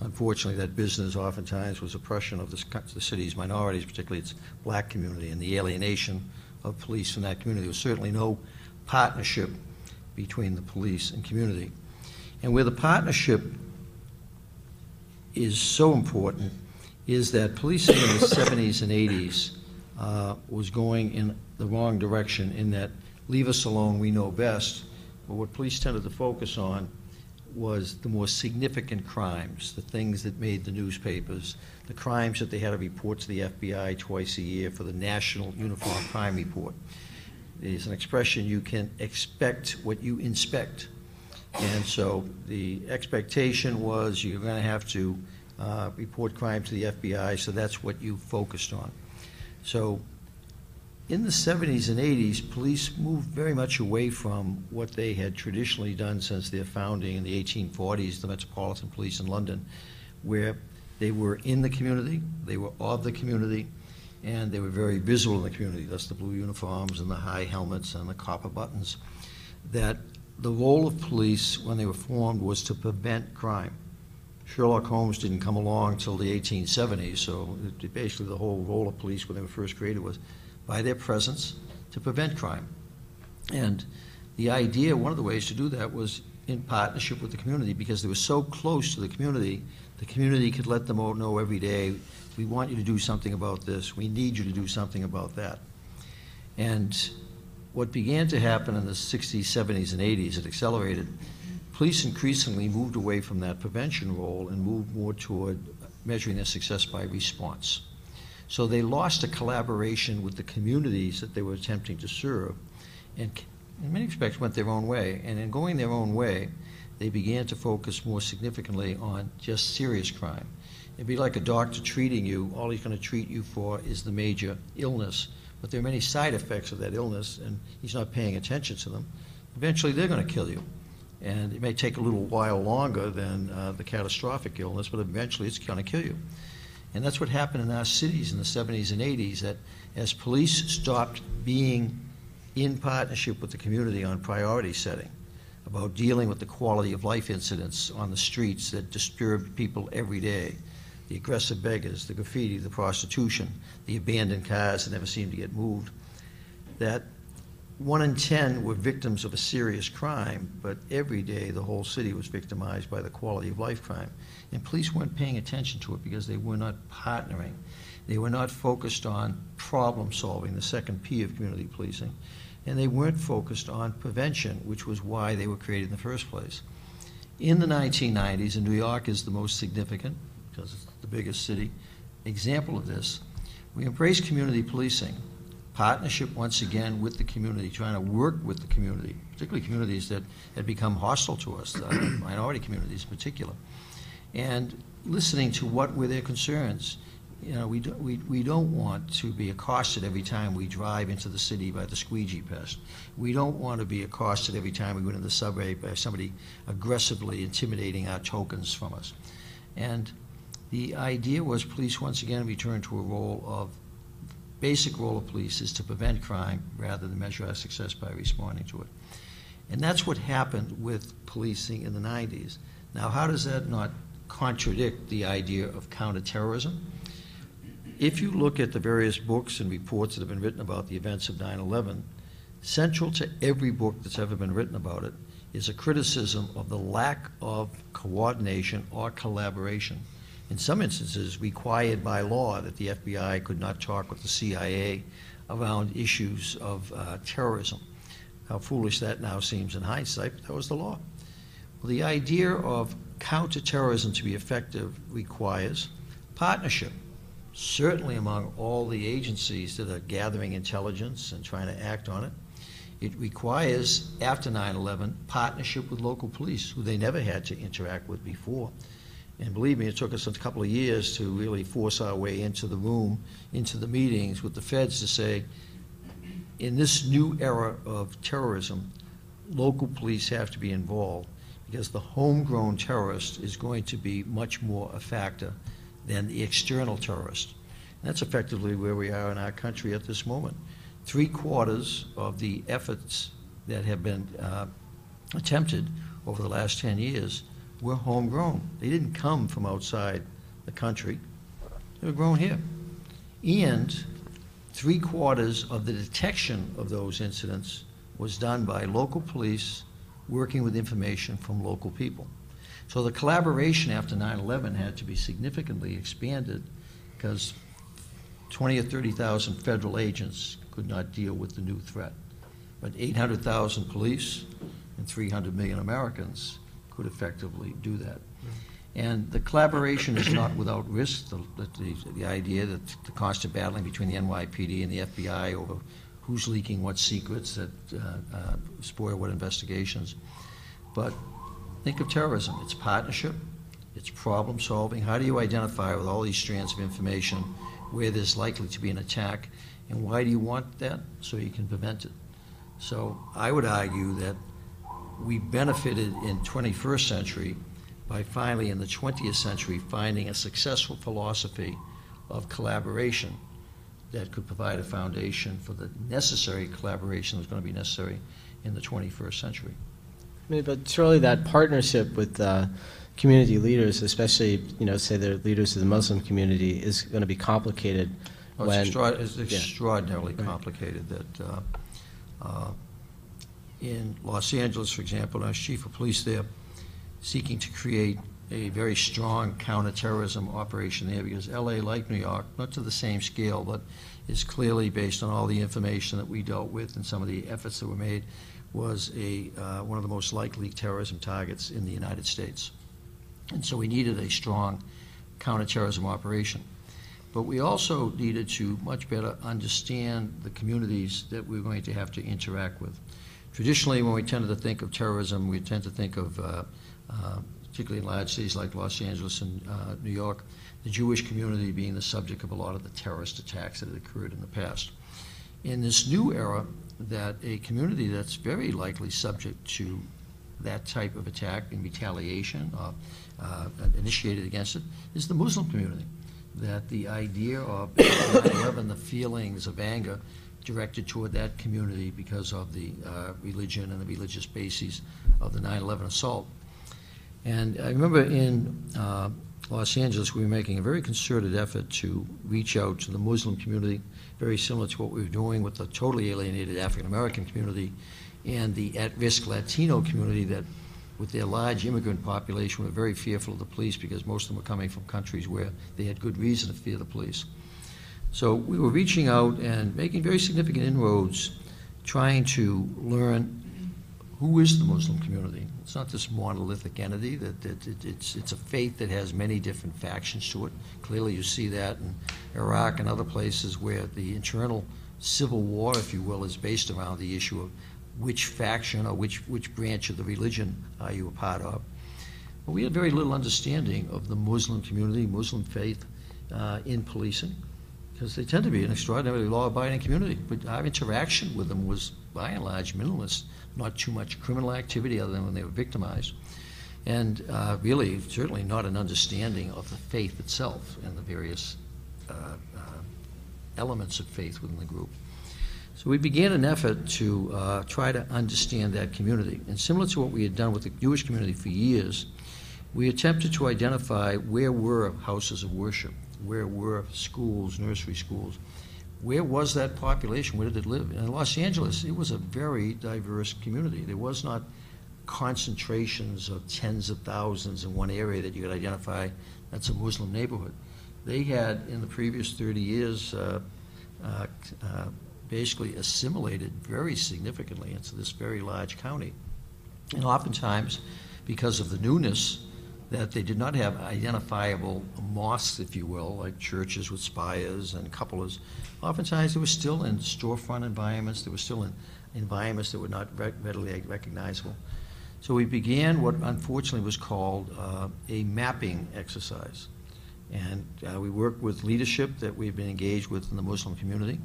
Unfortunately, that business oftentimes was oppression of the, the city's minorities, particularly its black community, and the alienation of police in that community. There was certainly no partnership between the police and community. And where the partnership is so important is that policing in the <coughs> 70s and 80s uh, was going in the wrong direction in that leave us alone, we know best. But what police tended to focus on was the more significant crimes, the things that made the newspapers, the crimes that they had to report to the FBI twice a year for the National Uniform Crime Report. It's an expression, you can expect what you inspect. And so the expectation was you're going to have to uh, report crime to the FBI, so that's what you focused on. So in the 70s and 80s, police moved very much away from what they had traditionally done since their founding in the 1840s, the Metropolitan Police in London, where they were in the community, they were of the community, and they were very visible in the community. That's the blue uniforms and the high helmets and the copper buttons. That the role of police, when they were formed, was to prevent crime. Sherlock Holmes didn't come along until the 1870s, so it- basically the whole role of police when they were first created was by their presence to prevent crime. And the idea, one of the ways to do that was in partnership with the community, because they were so close to the community, the community could let them know every day, we want you to do something about this, we need you to do something about that. And what began to happen in the 60s, 70s, and 80s, it accelerated, police increasingly moved away from that prevention role and moved more toward measuring their success by response. So they lost a collaboration with the communities that they were attempting to serve, and in many respects went their own way. And in going their own way, they began to focus more significantly on just serious crime. It'd be like a doctor treating you, all he's going to treat you for is the major illness, but there are many side effects of that illness, and he's not paying attention to them. Eventually, they're going to kill you. And it may take a little while longer than uh, the catastrophic illness, but eventually it's going to kill you. And that's what happened in our cities in the 70s and 80s, that as police stopped being in partnership with the community on priority setting, about dealing with the quality of life incidents on the streets that disturbed people every day, the aggressive beggars, the graffiti, the prostitution, the abandoned cars that never seemed to get moved, that one in 10 were victims of a serious crime, but every day the whole city was victimized by the quality of life crime. And police weren't paying attention to it because they were not partnering. They were not focused on problem solving, the second P of community policing. And they weren't focused on prevention, which was why they were created in the first place. In the 1990s, and New York is the most significant because it's the biggest city example of this, we embrace community policing partnership once again with the community, trying to work with the community, particularly communities that had become hostile to us, <coughs> minority communities in particular, and listening to what were their concerns. You know, we, do, we, we don't want to be accosted every time we drive into the city by the squeegee pest. We don't want to be accosted every time we go into the subway by somebody aggressively intimidating our tokens from us. And the idea was police once again return to a role of basic role of police is to prevent crime rather than measure our success by responding to it. And that's what happened with policing in the 90s. Now, how does that not contradict the idea of counterterrorism. If you look at the various books and reports that have been written about the events of 9/11, central to every book that's ever been written about it is a criticism of the lack of coordination or collaboration. In some instances, required by law that the FBI could not talk with the CIA around issues of uh, terrorism. How foolish that now seems in hindsight, but that was the law. Well, the idea of counterterrorism to be effective requires partnership, certainly among all the agencies that are gathering intelligence and trying to act on it. It requires, after 9/11, partnership with local police, who they never had to interact with before. And believe me, it took us a couple of years to really force our way into the room, into the meetings with the feds to say, in this new era of terrorism, local police have to be involved because the homegrown terrorist is going to be much more a factor than the external terrorist. And that's effectively where we are in our country at this moment. Three quarters of the efforts that have been uh, attempted over the last 10 years were homegrown. They didn't come from outside the country, they were grown here. And three quarters of the detection of those incidents was done by local police working with information from local people. So the collaboration after 9/11 had to be significantly expanded because 20 or 30,000 federal agents could not deal with the new threat. But 800,000 police and 300 million Americans could effectively do that. And the collaboration is not without risk. The, the, the idea that the cost of battling between the NYPD and the FBI over who's leaking what secrets that uh, uh, spoil what investigations. But think of terrorism. It's partnership. It's problem solving. How do you identify with all these strands of information where there's likely to be an attack, and why do you want that? So you can prevent it. So I would argue that we benefited in 21st century by finally in the 20th century finding a successful philosophy of collaboration that could provide a foundation for the necessary collaboration that's going to be necessary in the 21st century. I mean, but surely that partnership with uh, community leaders, especially, you know, say the leaders of the Muslim community, is going to be complicated when... It's extra- it's Yeah. extraordinarily Right. complicated that, uh, uh, in Los Angeles, for example, was chief of police there, seeking to create a very strong counterterrorism operation there, because LA, like New York, not to the same scale, but is clearly, based on all the information that we dealt with and some of the efforts that were made, was a, uh, one of the most likely terrorism targets in the United States. And so we needed a strong counterterrorism operation. But we also needed to much better understand the communities that we we're going to have to interact with. Traditionally, when we tended to think of terrorism, we tend to think of, uh, uh, particularly in large cities like Los Angeles and uh, New York, the Jewish community being the subject of a lot of the terrorist attacks that had occurred in the past. In this new era, that a community that's very likely subject to that type of attack and retaliation uh, uh, initiated against it is the Muslim community. That the idea of 9/11, the feelings of anger directed toward that community because of the uh, religion and the religious bases of the 9/11 assault. And I remember in uh, Los Angeles, we were making a very concerted effort to reach out to the Muslim community, very similar to what we were doing with the totally alienated African-American community and the at-risk Latino community that, with their large immigrant population, were very fearful of the police because most of them were coming from countries where they had good reason to fear the police. So we were reaching out and making very significant inroads, trying to learn who is the Muslim community. It's not this monolithic entity, that, that it- it's, it's a faith that has many different factions to it. Clearly, you see that in Iraq and other places where the internal civil war, if you will, is based around the issue of which faction or which, which branch of the religion are you a part of. But we had very little understanding of the Muslim community, Muslim faith uh, in policing, because they tend to be an extraordinarily law-abiding community. But our interaction with them was, by and large, minimalist, not too much criminal activity other than when they were victimized. And uh, really, certainly not an understanding of the faith itself and the various uh, uh, elements of faith within the group. So we began an effort to uh, try to understand that community. And similar to what we had done with the Jewish community for years, we attempted to identify where were houses of worship, where were schools, nursery schools, where was that population, where did it live? In Los Angeles, it was a very diverse community. There was not concentrations of tens of thousands in one area that you could identify that's a Muslim neighborhood. They had, in the previous 30 years, uh, uh, uh, basically assimilated very significantly into this very large county. And oftentimes, because of the newness, that they did not have identifiable mosques, if you will, like churches with spires and cupolas. Oftentimes, they were still in storefront environments, they were still in environments that were not re- readily recognizable. So we began what unfortunately was called uh, a mapping exercise. And uh, we worked with leadership that we've been engaged with in the Muslim community,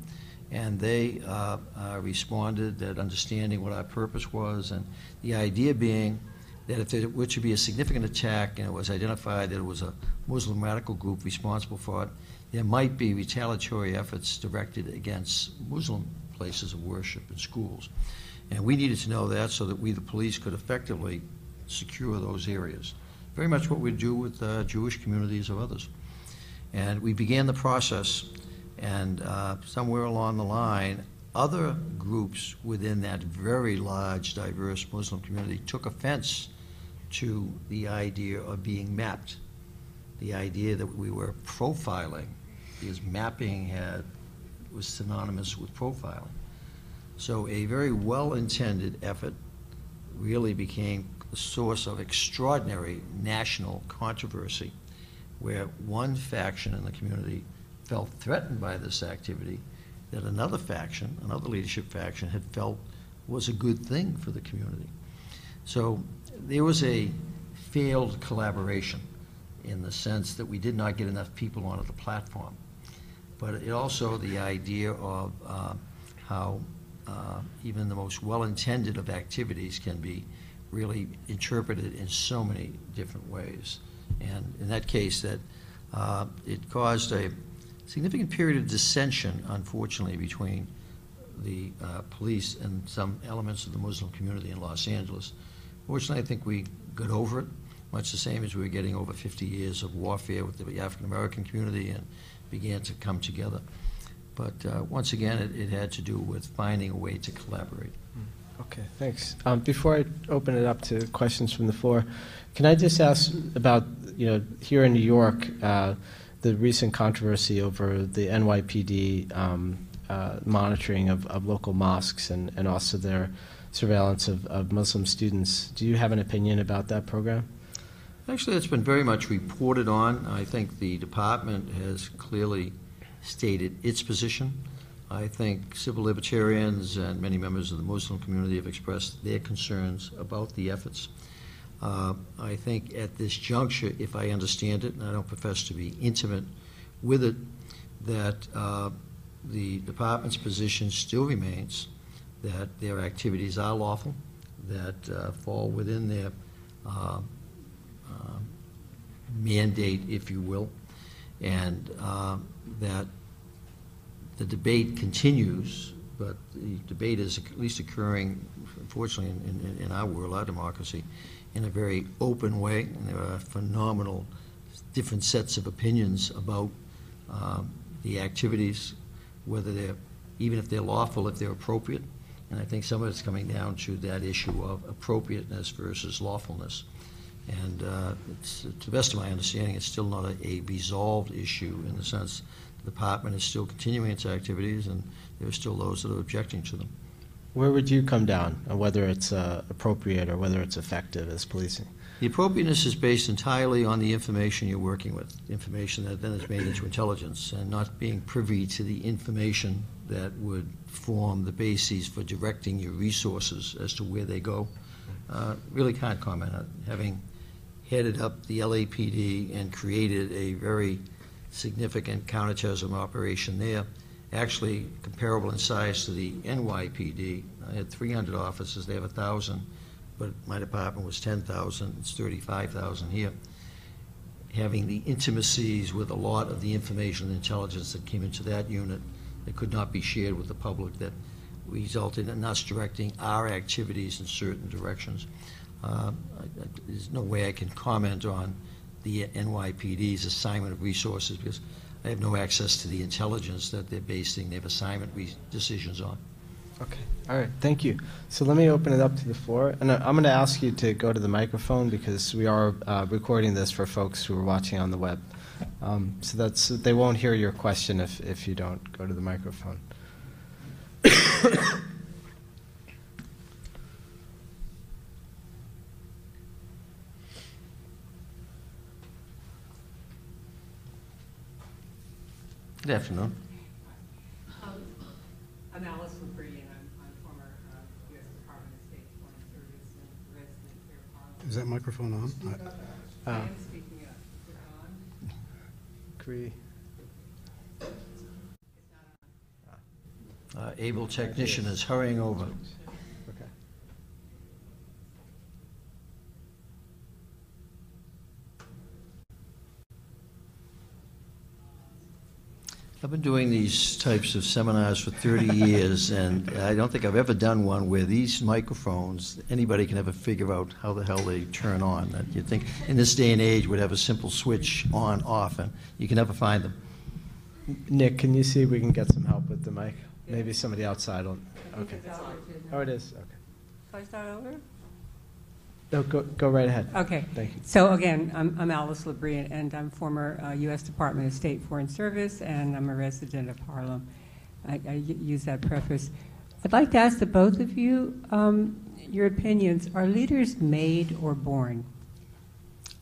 and they uh, uh, responded that understanding what our purpose was, and the idea being that if there were to be a significant attack and it was identified that it was a Muslim radical group responsible for it, there might be retaliatory efforts directed against Muslim places of worship and schools. And we needed to know that so that we, the police, could effectively secure those areas. Very much what we do with uh, Jewish communities or others. And we began the process, and uh, somewhere along the line, other groups within that very large, diverse Muslim community took offense to the idea of being mapped, the idea that we were profiling, because mapping had, was synonymous with profiling. So a very well-intended effort really became a source of extraordinary national controversy, where one faction in the community felt threatened by this activity that another faction, another leadership faction, had felt was a good thing for the community. So there was a failed collaboration in the sense that we did not get enough people onto the platform. But it also the idea of uh, how uh, even the most well-intended of activities can be really interpreted in so many different ways. And in that case, that uh, it caused a significant period of dissension, unfortunately, between the uh, police and some elements of the Muslim community in Los Angeles. Fortunately, I think we got over it, much the same as we were getting over 50 years of warfare with the African American community and began to come together. But uh, once again, it, it had to do with finding a way to collaborate. Okay, thanks. Um, Before I open it up to questions from the floor, can I just ask about, you know, here in New York, uh, the recent controversy over the NYPD um, uh, monitoring of, of local mosques and, and also their surveillance of, of Muslim students. Do you have an opinion about that program? Actually, it's been very much reported on. I think the department has clearly stated its position. I think civil libertarians and many members of the Muslim community have expressed their concerns about the efforts. Uh, I think at this juncture, if I understand it, and I don't profess to be intimate with it, that uh, the department's position still remains that their activities are lawful, that uh, fall within their uh, uh, mandate, if you will, and uh, that the debate continues, but the debate is at least occurring, unfortunately, in, in, in our world, our democracy, in a very open way, and there are phenomenal different sets of opinions about um, the activities, whether they're, even if they're lawful, if they're appropriate. And I think some of it's coming down to that issue of appropriateness versus lawfulness. And uh, it's, to the best of my understanding, it's still not a, a resolved issue in the sense the department is still continuing its activities, and there are still those that are objecting to them. Where would you come down on whether it's uh, appropriate or whether it's effective as policing? The appropriateness is based entirely on the information you're working with, information that then is made into intelligence, and not being privy to the information that would form the bases for directing your resources as to where they go. Uh, Really can't comment on. Having headed up the LAPD and created a very significant counterterrorism operation there, actually comparable in size to the NYPD. I had 300 officers, they have 1,000, but my department was 10,000, it's 35,000 here. Having the intimacies with a lot of the information and intelligence that came into that unit that could not be shared with the public that resulted in us directing our activities in certain directions. Uh, I- I- There's no way I can comment on the NYPD's assignment of resources because I have no access to the intelligence that they're basing their assignment decisions on. Okay, all right, thank you. So let me open it up to the floor, and I'm going to ask you to go to the microphone because we are uh, recording this for folks who are watching on the web. Um, So that's, they won't hear your question if, if you don't go to the microphone. Good afternoon. I'm Alice LaBrie, and I'm, I'm former uh, U.S. Department of State Foreign Service and resident here in Harlem. Is that microphone on? I Uh, am speaking up. Is it on? Cree- Uh, Able technician is hurrying over. Okay. I've been doing these types of seminars for 30 <laughs> years, and I don't think I've ever done one where these microphones, anybody can ever figure out how the hell they turn on. That You'd think in this day and age would have a simple switch on, off, and you can never find them. Nick, can you see if we can get some help with the mic? Maybe somebody outside will, okay. Oh, it is, okay. Shall I start over? No, go, go right ahead. Okay. Thank you. So again, I'm, I'm Alice LaBrie, and I'm former uh, U.S. Department of State Foreign Service, and I'm a resident of Harlem. I use that preface. I'd like to ask the both of you um, your opinions. Are leaders made or born?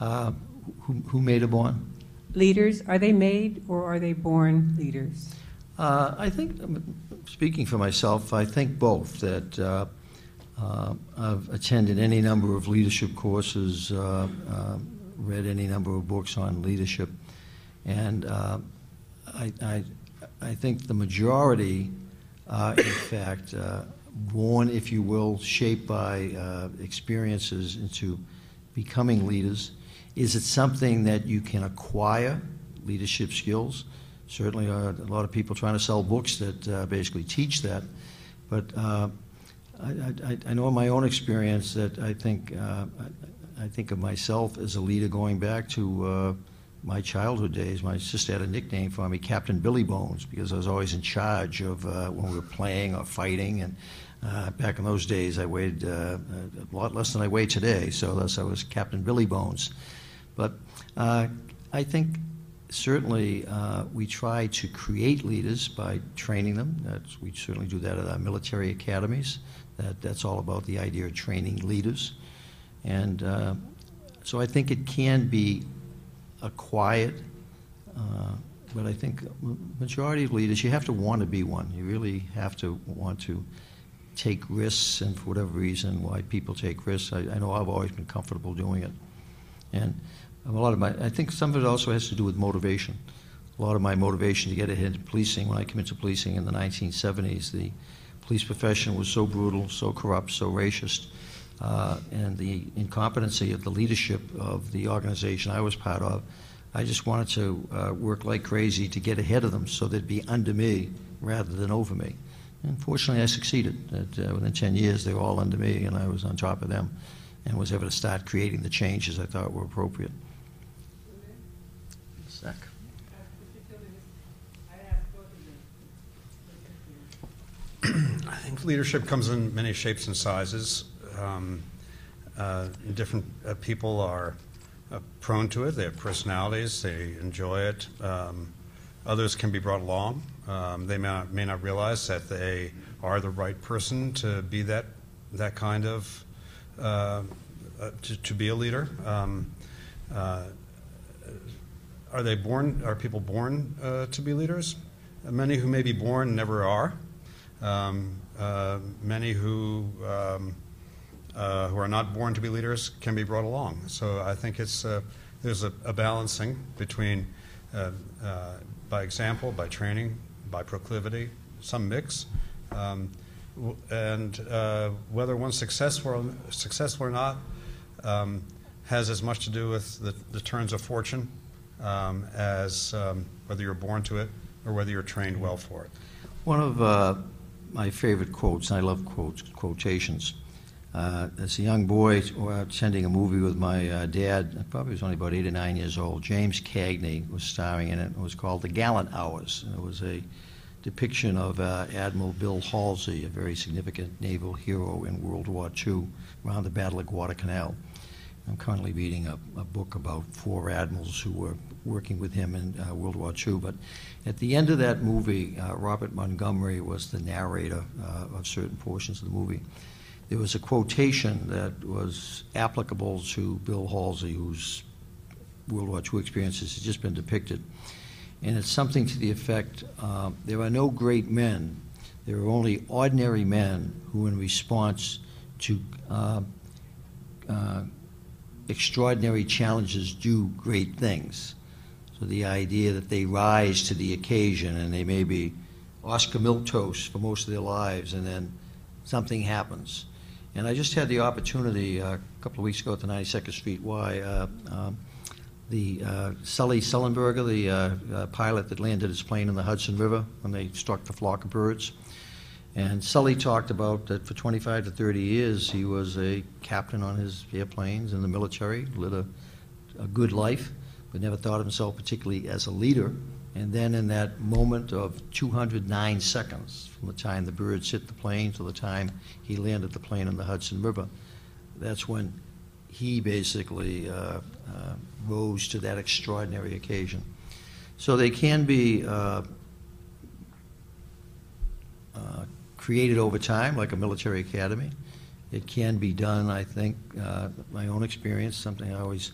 Uh, Who who made a born? Leaders, are they made or are they born leaders? Uh, I think, um, speaking for myself, I think both, that uh, I've attended any number of leadership courses, uh, uh, read any number of books on leadership, and uh, I, I, I think the majority are, in fact, uh, born, if you will, shaped by uh, experiences into becoming leaders. Is it something that you can acquire, leadership skills? Certainly, a lot of people trying to sell books that basically teach that. But I, I, I know in my own experience that I think, uh, I, I think of myself as a leader going back to uh, my childhood days. My sister had a nickname for me, Captain Billy Bones, because I was always in charge of uh, when we were playing or fighting. And uh, back in those days, I weighed uh, a lot less than I weigh today, so thus I was Captain Billy Bones. But uh, I think certainly uh, we try to create leaders by training them. That's, we certainly do that at our military academies. That, that's all about the idea of training leaders. And uh, so I think it can be acquired, uh, but I think majority of leaders, you have to want to be one. You really have to want to take risks, and for whatever reason, why people take risks, I, I know I've always been comfortable doing it. And a lot of my, I think some of it also has to do with motivation. A lot of my motivation to get ahead in policing, when I came into policing in the 1970s, the police profession was so brutal, so corrupt, so racist, uh, and the incompetency of the leadership of the organization I was part of, I just wanted to uh, work like crazy to get ahead of them so they'd be under me rather than over me. And fortunately, I succeeded. That, uh, within 10 years, they were all under me, and I was on top of them and was able to start creating the changes I thought were appropriate. Zach. I think leadership comes in many shapes and sizes. Um, uh, different uh, people are uh, prone to it. They have personalities. They enjoy it. Um, others can be brought along. Um, they may not, may not realize that they are the right person to be that that kind of uh, uh, to, to be a leader. Um, uh, are they born? Are people born to be leaders? Many who may be born never are. Um, uh, many who um, uh, who are not born to be leaders can be brought along. So I think it's uh, there's a, a balancing between uh, uh, by example, by training, by proclivity, some mix, um, and uh, whether one's successful or, successful or not um, has as much to do with the, the turns of fortune um, as um, whether you're born to it or whether you're trained well for it. One of my favorite quotes, I love quotes, quotations, Uh, As a young boy, we attending a movie with my uh, dad, I probably was only about eight or nine years old. James Cagney was starring in it. It was called The Gallant Hours. And It was a depiction of uh, Admiral Bill Halsey, a very significant naval hero in World War II around the Battle of Guadalcanal. I'm currently reading a, a book about four admirals who were working with him in uh, World War II. But at the end of that movie, uh, Robert Montgomery was the narrator uh, of certain portions of the movie. There was a quotation that was applicable to Bill Halsey, whose World War II experiences has just been depicted. And it's something to the effect uh, there are no great men, there are only ordinary men who, in response to uh, uh, extraordinary challenges, do great things. The idea that they rise to the occasion and they may be Casper Milquetoasts for most of their lives, and then something happens. And I just had the opportunity uh, a couple of weeks ago at the 92nd Street Y. Uh, um, the uh, Sully Sullenberger, the uh, uh, pilot that landed his plane in the Hudson River when they struck the flock of birds. And Sully talked about that for 25 to 30 years he was a captain on his airplanes in the military, led a, a good life, but never thought of himself particularly as a leader. And then in that moment of 209 seconds from the time the birds hit the plane to the time he landed the plane on the Hudson River, that's when he basically uh, uh, rose to that extraordinary occasion. So they can be uh, uh, created over time, like a military academy. It can be done, I think, uh, my own experience, something I always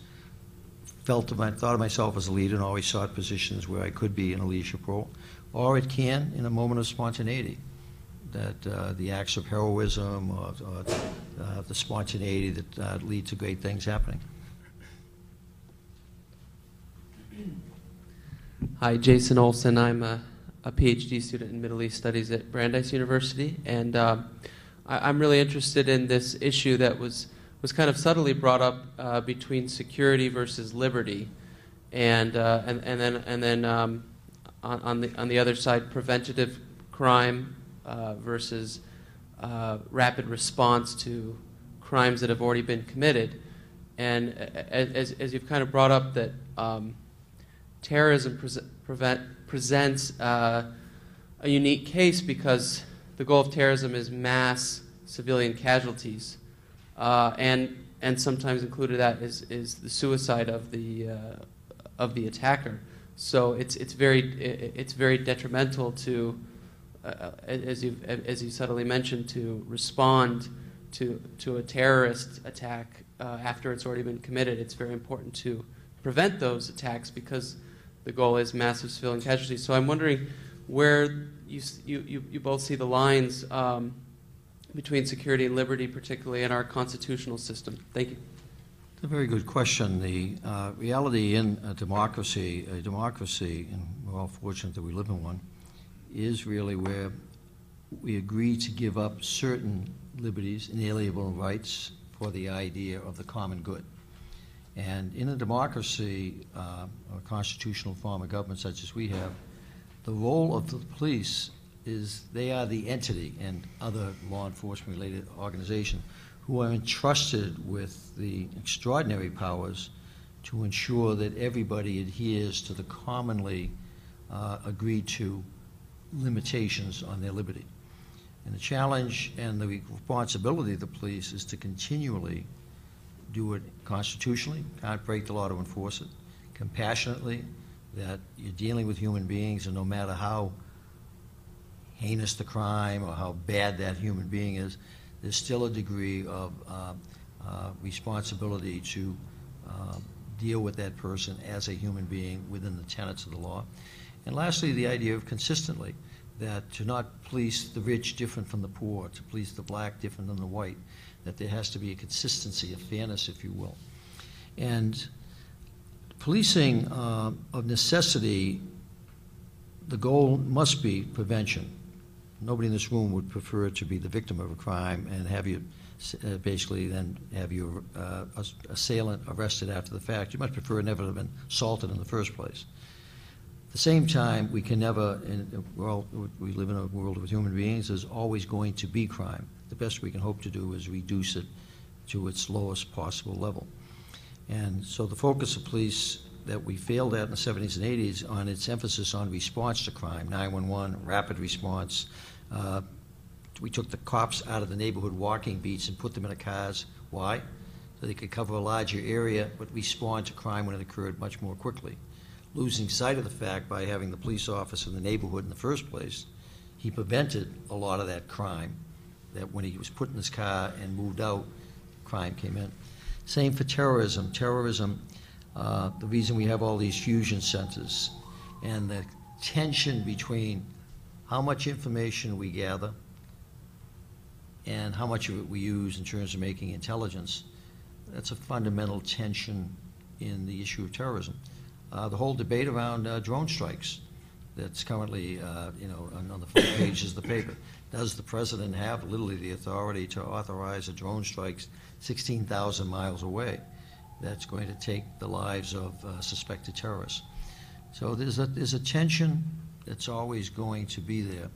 felt of my, thought of myself as a leader and always sought positions where I could be in a leadership role. Or it can in a moment of spontaneity, that uh, the acts of heroism or, or uh, the spontaneity that uh, lead to great things happening. Hi, Jason Olson. I'm a, a PhD student in Middle East Studies at Brandeis University, and um, I, I'm really interested in this issue that was was kind of subtly brought up uh, between security versus liberty, and uh, and and then and then um, on, on the on the other side, preventative crime uh, versus uh, rapid response to crimes that have already been committed, and a- as as you've kind of brought up that. Um, terrorism pres- prevent, presents uh, a unique case because the goal of terrorism is mass civilian casualties, uh, and and sometimes included that is, is the suicide of the uh, of the attacker. So it's it's very it- it's very detrimental to, uh, as you as you subtly mentioned, to respond to to a terrorist attack uh, after it's already been committed. It's very important to prevent those attacks because the goal is massive civilian casualties. So I'm wondering where you, you, you, you both see the lines um, between security and liberty, particularly in our constitutional system. Thank you. It's a very good question. The uh, reality in a democracy, a democracy, and we're all fortunate that we live in one, is really where we agree to give up certain liberties, inalienable rights, for the idea of the common good. And in a democracy, uh, a constitutional form of government such as we have, the role of the police is they are the entity and other law enforcement related organization who are entrusted with the extraordinary powers to ensure that everybody adheres to the commonly uh, agreed to limitations on their liberty. And the challenge and the responsibility of the police is to continually do it constitutionally, can't break the law to enforce it, compassionately, that you're dealing with human beings, and no matter how heinous the crime or how bad that human being is, there's still a degree of uh, uh, responsibility to uh, deal with that person as a human being within the tenets of the law. And lastly, the idea of consistently, that to not police the rich different from the poor, to police the black different than the white, that there has to be a consistency, a fairness, if you will. And policing uh, of necessity, the goal must be prevention. Nobody in this room would prefer to be the victim of a crime and have you uh, basically then have your uh, ass- assailant arrested after the fact. You much prefer never to have been assaulted in the first place. At the same time, we can never, in, well, we live in a world with human beings, there's always going to be crime. the best we can hope to do is reduce it to its lowest possible level. And so the focus of police that we failed at in the 70s and 80s on its emphasis on response to crime, 911, rapid response. Uh, We took the cops out of the neighborhood walking beats and put them in the cars. Why? So they could cover a larger area, but respond to crime when it occurred much more quickly. Losing sight of the fact by having the police officer in the neighborhood in the first place, he prevented a lot of that crime, that when he was put in his car and moved out, crime came in. Same for terrorism. Terrorism, uh, the reason we have all these fusion centers and the tension between how much information we gather and how much of it we use in terms of making intelligence, that's a fundamental tension in the issue of terrorism. Uh, the whole debate around uh, drone strikes that's currently, uh, you know, on, on the front <coughs> pages of the paper. Does the president have literally the authority to authorize a drone strike 16,000 miles away? That's going to take the lives of uh, suspected terrorists. So there's a, there's a tension that's always going to be there.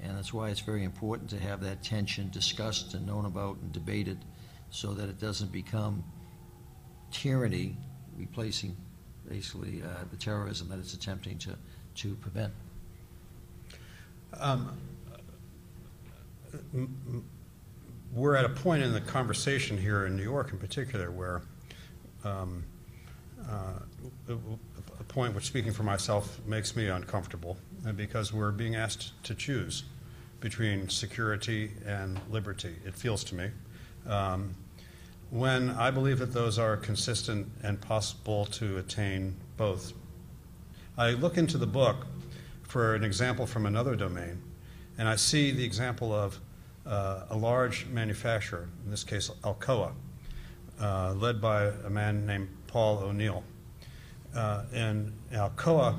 And that's why it's very important to have that tension discussed and known about and debated so that it doesn't become tyranny replacing basically uh, the terrorism that it's attempting to, to prevent. Um, We're at a point in the conversation here in New York in particular where um, uh, a point which, speaking for myself, makes me uncomfortable, because we're being asked to choose between security and liberty, it feels to me. Um, when I believe that those are consistent and possible to attain both. I look into the book for an example from another domain, and I see the example of uh, a large manufacturer, in this case Alcoa, uh, led by a man named Paul O'Neill. Uh, and Alcoa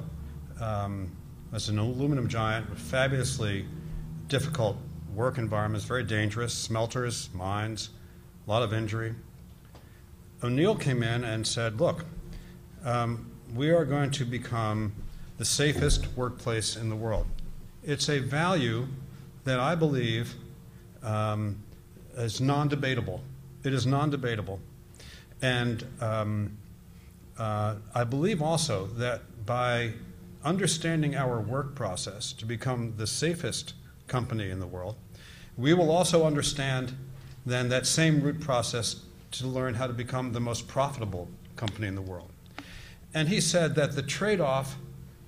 um, an aluminum giant with fabulously difficult work environments, very dangerous, smelters, mines, a lot of injury. O'Neill came in and said, Look, um, we are going to become the safest workplace in the world. It's a value that I believe um, is non debatable. It is non debatable. And um, uh, I believe also that by understanding our work process to become the safest company in the world, we will also understand then that same root process to learn how to become the most profitable company in the world. And he said that the trade off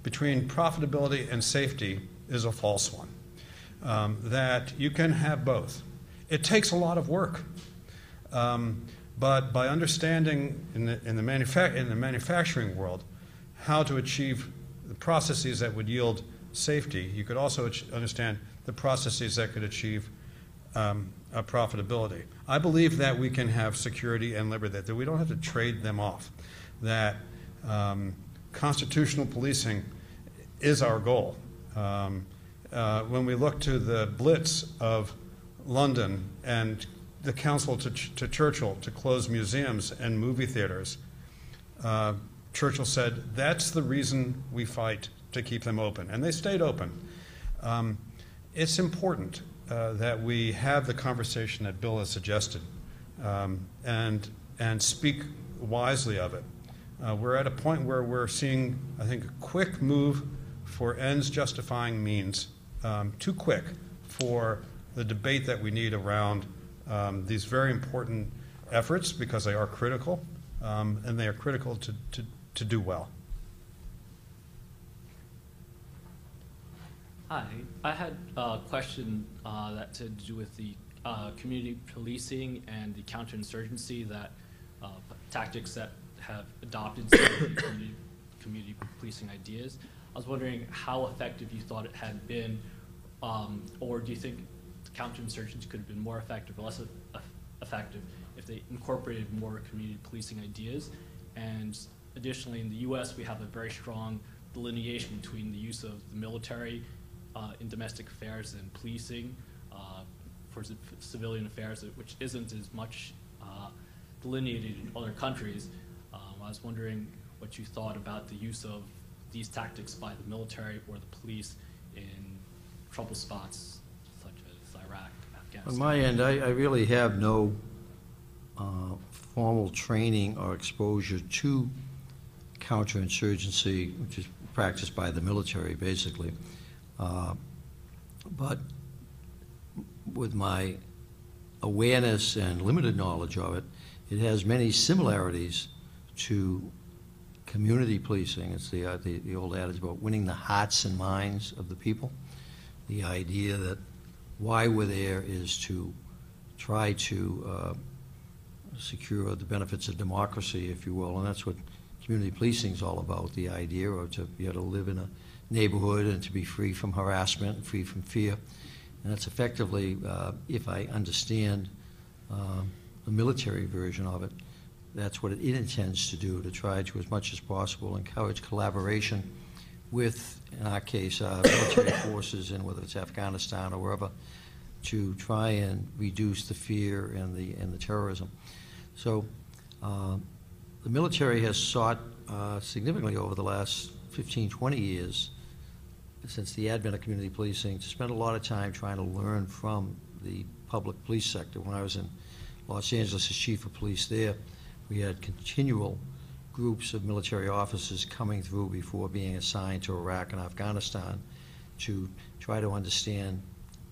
between profitability and safety is a false one, um, that you can have both. It takes a lot of work. Um, but by understanding in the, in, the manufa- in the manufacturing world how to achieve the processes that would yield safety, you could also understand the processes that could achieve um, profitability. I believe that we can have security and liberty, that we don't have to trade them off, that um, constitutional policing is our goal. Um, uh, when we look to the blitz of London and the council to, to Churchill to close museums and movie theaters, uh, Churchill said, That's the reason we fight to keep them open. And they stayed open. Um, it's important uh, that we have the conversation that Bill has suggested um, and, and speak wisely of it. Uh, we're at a point where we're seeing, I think, a quick move for ends justifying means, um, too quick for the debate that we need around um, these very important efforts because they are critical um, and they are critical to, to, to do well. Hi, I had a question uh, that to do with the uh, community policing and the counterinsurgency that uh, tactics that have adopted <coughs> community, community policing ideas. I was wondering how effective you thought it had been, um, or do you think counterinsurgency could have been more effective or less eff- effective if they incorporated more community policing ideas? And additionally, in the U.S., we have a very strong delineation between the use of the military uh, in domestic affairs and policing uh, for civ- civilian affairs, which isn't as much uh, delineated in other countries. Um, I was wondering what you thought about the use of these tactics by the military or the police in trouble spots Afghanistan? On my end, I, I really have no uh, formal training or exposure to counterinsurgency, which is practiced by the military, basically. Uh, But with my awareness and limited knowledge of it, it has many similarities to community policing. It's the, uh, the, the old adage about winning the hearts and minds of the people. The idea that why we're there is to try to uh, secure the benefits of democracy, if you will, and that's what community policing is all about, the idea of to be able to live in a neighborhood and to be free from harassment and free from fear. And that's effectively, uh, if I understand uh, the military version of it, that's what it intends to do, to try to, as much as possible, encourage collaboration with, in our case, uh, military forces, and whether it's Afghanistan or wherever, to try and reduce the fear and the, and the terrorism. So uh, the military has sought uh, significantly over the last 15, 20 years, since the advent of community policing, to spend a lot of time trying to learn from the public police sector. When I was in Los Angeles as chief of police there, we had continual groups of military officers coming through before being assigned to Iraq and Afghanistan to try to understand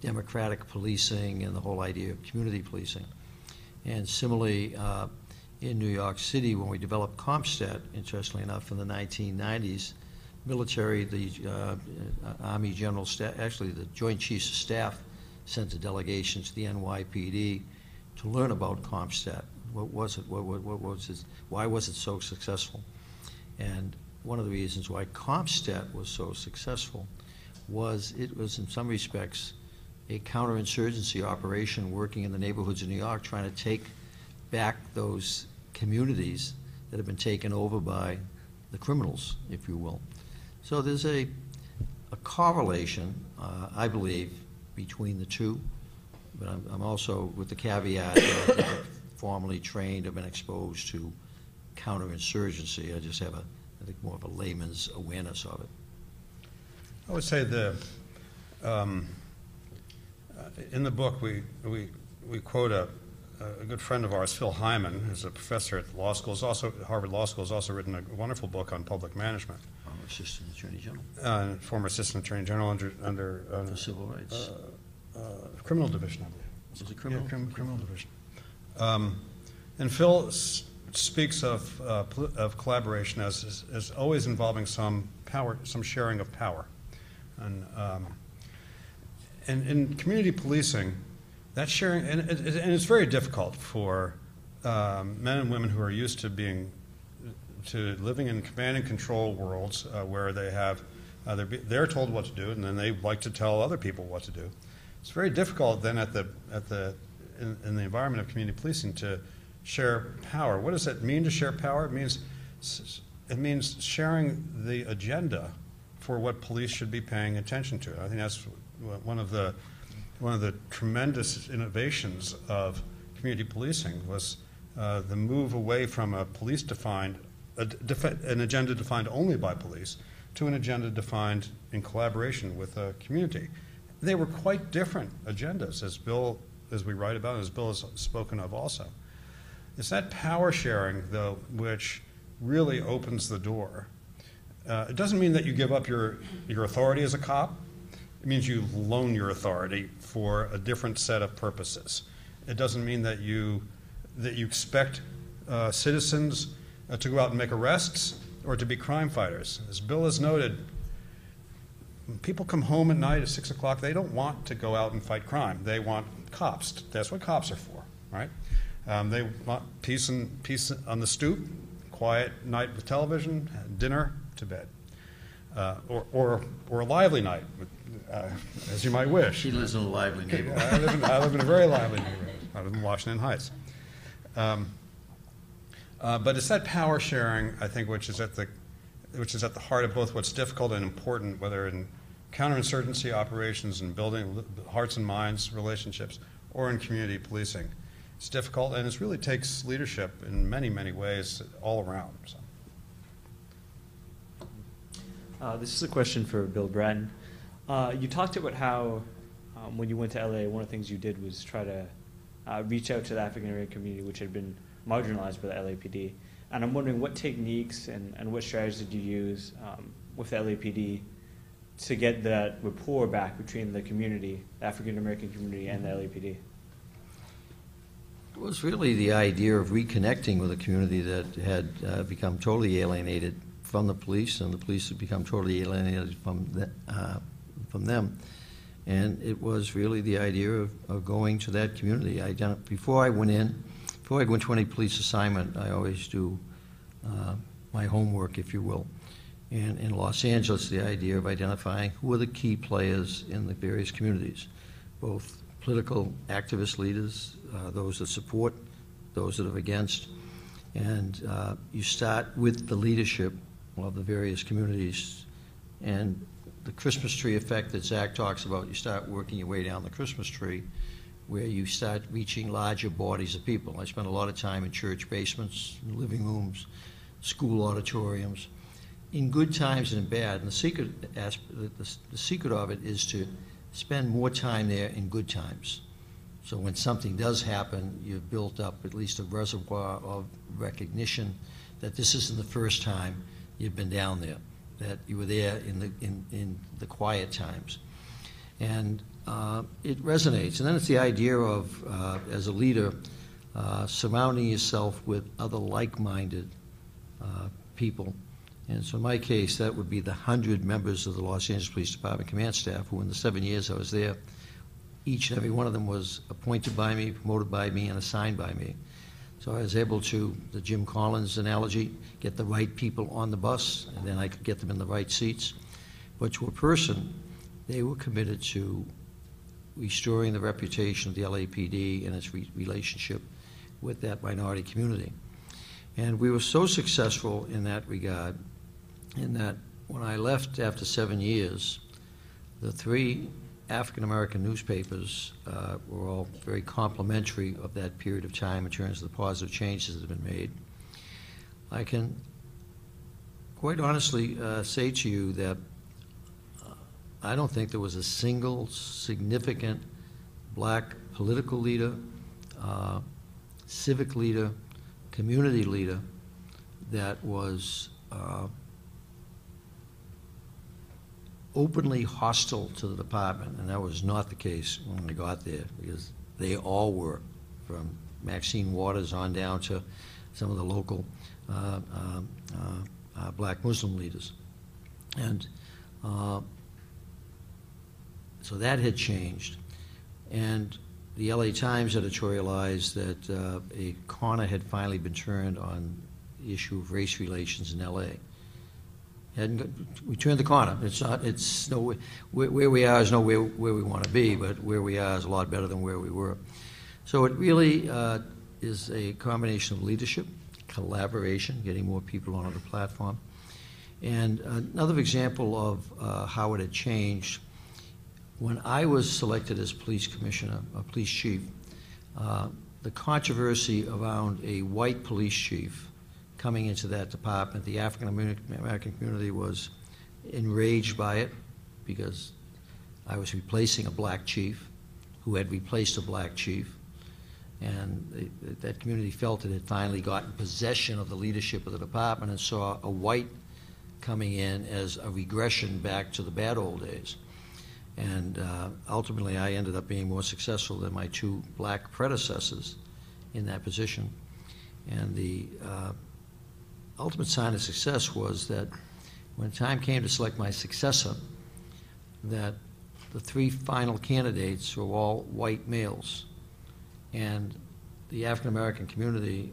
democratic policing and the whole idea of community policing. And similarly, uh, in New York City, when we developed CompStat, interestingly enough, in the 1990s, military, the uh, Army General Staff, actually the Joint Chiefs of Staff sent a delegation to the NYPD to learn about CompStat. What was it? What, what, what was it? Why was it so successful? And one of the reasons why CompStat was so successful was it was, in some respects, a counterinsurgency operation working in the neighborhoods of New York, trying to take back those communities that have been taken over by the criminals, if you will. So there's a, a correlation, uh, I believe, between the two. But I'm, I'm also with the caveat that formally trained, I've been exposed to counterinsurgency. I just have a, I think, more of a layman's awareness of it. I would say the, um, uh, in the book, we, we, we quote a, a good friend of ours, Phil Heymann, who's a professor at law school, is also, Harvard Law School, has also written a wonderful book on public management. I'm Assistant Attorney General Uh, former Assistant Attorney General under, under, under for Civil Rights. uh, Criminal Division, I believe. Was it criminal? Yeah, crim- criminal division. Um, And Phil speaks of, uh, of collaboration as, as- as always involving some power, some sharing of power. And, um, and in community policing, that sharing, and, it- and it's very difficult for um, men and women who are used to being, to living in command and control worlds uh, where they have, uh, they're, they're told what to do, and then they like to tell other people what to do. It's very difficult then at the, at the, in, in the environment of community policing to share power. What does that mean to share power? It means, it means sharing the agenda for what police should be paying attention to. I think that's one of the, one of the tremendous innovations of community policing was uh, the move away from a police-defined, a defi- an agenda defined only by police, to an agenda defined in collaboration with a community. They were quite different agendas, as Bill, as we write about, and as Bill has spoken of also. It's that power sharing, though, which really opens the door. Uh, it doesn't mean that you give up your, your authority as a cop. It means you loan your authority for a different set of purposes. It doesn't mean that you, that you expect uh, citizens uh, to go out and make arrests or to be crime fighters. As Bill has noted, people come home at night at 6 o'clock, they don't want to go out and fight crime. They want cops. That's what cops are for, right? Um, they want peace and peace on the stoop, quiet night with television, dinner to bed, uh, or, or, or a lively night, uh, as you might wish. She lives in a lively neighborhood. I live in, I live in a very <laughs> lively neighborhood. I live in Washington Heights. Um, uh, but it's that power sharing, I think, which is at the which is at the heart of both what's difficult and important, whether in counterinsurgency operations and building hearts and minds relationships, or in community policing. It's difficult, and it really takes leadership in many, many ways all around. So. Uh, this is a question for Bill Bratton. Uh, you talked about how um, when you went to LA, one of the things you did was try to uh, reach out to the African American community, which had been marginalized by the LAPD. And I'm wondering what techniques and, and what strategies did you use um, with the LAPD to get that rapport back between the community, the African American community, and the LAPD? It was really the idea of reconnecting with a community that had uh, become totally alienated from the police, and the police had become totally alienated from, the, uh, from them. And it was really the idea of, of going to that community. I before I went in, before I go into any police assignment, I always do uh, my homework, if you will. And in Los Angeles, the idea of identifying who are the key players in the various communities, both political activist leaders, uh, those that support, those that are against. And uh, you start with the leadership of the various communities. And the Christmas tree effect that Zach talks about, you start working your way down the Christmas tree where you start reaching larger bodies of people. I spent a lot of time in church basements, living rooms, school auditoriums, in good times and in bad. And the secret, asp- the, the, secret of it is to spend more time there in good times. So when something does happen, you've built up at least a reservoir of recognition that this isn't the first time you've been down there, that you were there in the, in, in the quiet times. And uh, it resonates. And then it's the idea of, uh, as a leader, uh, surrounding yourself with other like-minded uh, people. And so in my case, that would be the 100 members of the Los Angeles Police Department command staff, who in the seven years I was there, each and every one of them was appointed by me, promoted by me, and assigned by me. So I was able to, the Jim Collins analogy, get the right people on the bus, and then I could get them in the right seats. But to a person, they were committed to restoring the reputation of the LAPD and its re- relationship with that minority community. And we were so successful in that regard, in that when I left after seven years, the three African American newspapers uh, were all very complimentary of that period of time in terms of the positive changes that have been made. I can quite honestly uh, say to you that uh, I don't think there was a single significant black political leader, uh, civic leader, community leader that was uh, openly hostile to the department, and that was not the case when I got there, because they all were, from Maxine Waters on down to some of the local uh, uh, uh, uh, black Muslim leaders. And uh, so that had changed. And the LA Times editorialized that a corner had finally been turned on the issue of race relations in LA. Hadn't, we turned the corner. It's not, it's no, where, where we are is nowhere where we want to be, but where we are is a lot better than where we were. So it really uh, is a combination of leadership, collaboration, getting more people onto the platform. And another example of uh, how it had changed, when I was selected as police commissioner, a police chief, uh, the controversy around a white police chief coming into that department, the African American community was enraged by it because I was replacing a black chief who had replaced a black chief. And they- that community felt it had finally gotten possession of the leadership of the department and saw a white coming in as a regression back to the bad old days. And uh, ultimately, I ended up being more successful than my two black predecessors in that position. And the uh, ultimate sign of success was that when time came to select my successor, that the three final candidates were all white males. And the African American community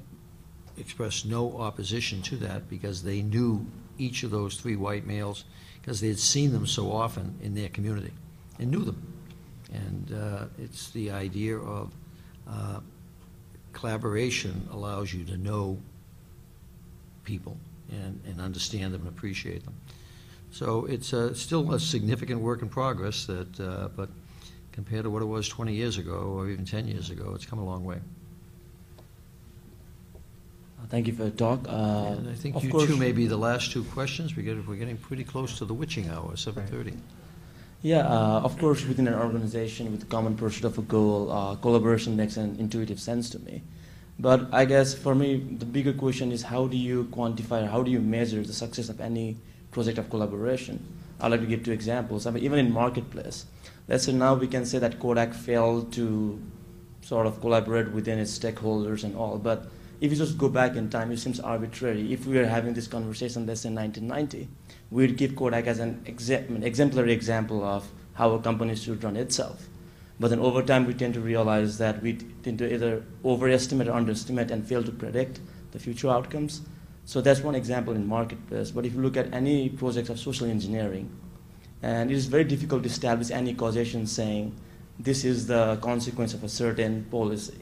expressed no opposition to that because they knew each of those three white males because they had seen them so often in their community and knew them. And uh, it's the idea of uh, collaboration allows you to know people and, and understand them and appreciate them. So it's uh, still a significant work in progress that, uh, but compared to what it was 20 years ago or even 10 years ago, it's come a long way. Uh, Thank you for the talk. Uh, And I think you course- two may be the last two questions. We get, we're getting pretty close to the witching hour, 7:30. Yeah, uh, of course, within an organization with a common pursuit of a goal, uh, collaboration makes an intuitive sense to me. But I guess for me, the bigger question is how do you quantify, how do you measure the success of any project of collaboration? I'd like to give two examples. I mean, even in marketplace, let's say now we can say that Kodak failed to sort of collaborate within its stakeholders and all, but if you just go back in time, it seems arbitrary. If we were having this conversation, let's say 1990, we'd give Kodak as an, an exemplary example of how a company should run itself. But then over time, we tend to realize that we tend to either overestimate or underestimate and fail to predict the future outcomes. So that's one example in marketplace. But if you look at any projects of social engineering, and it is very difficult to establish any causation saying this is the consequence of a certain policy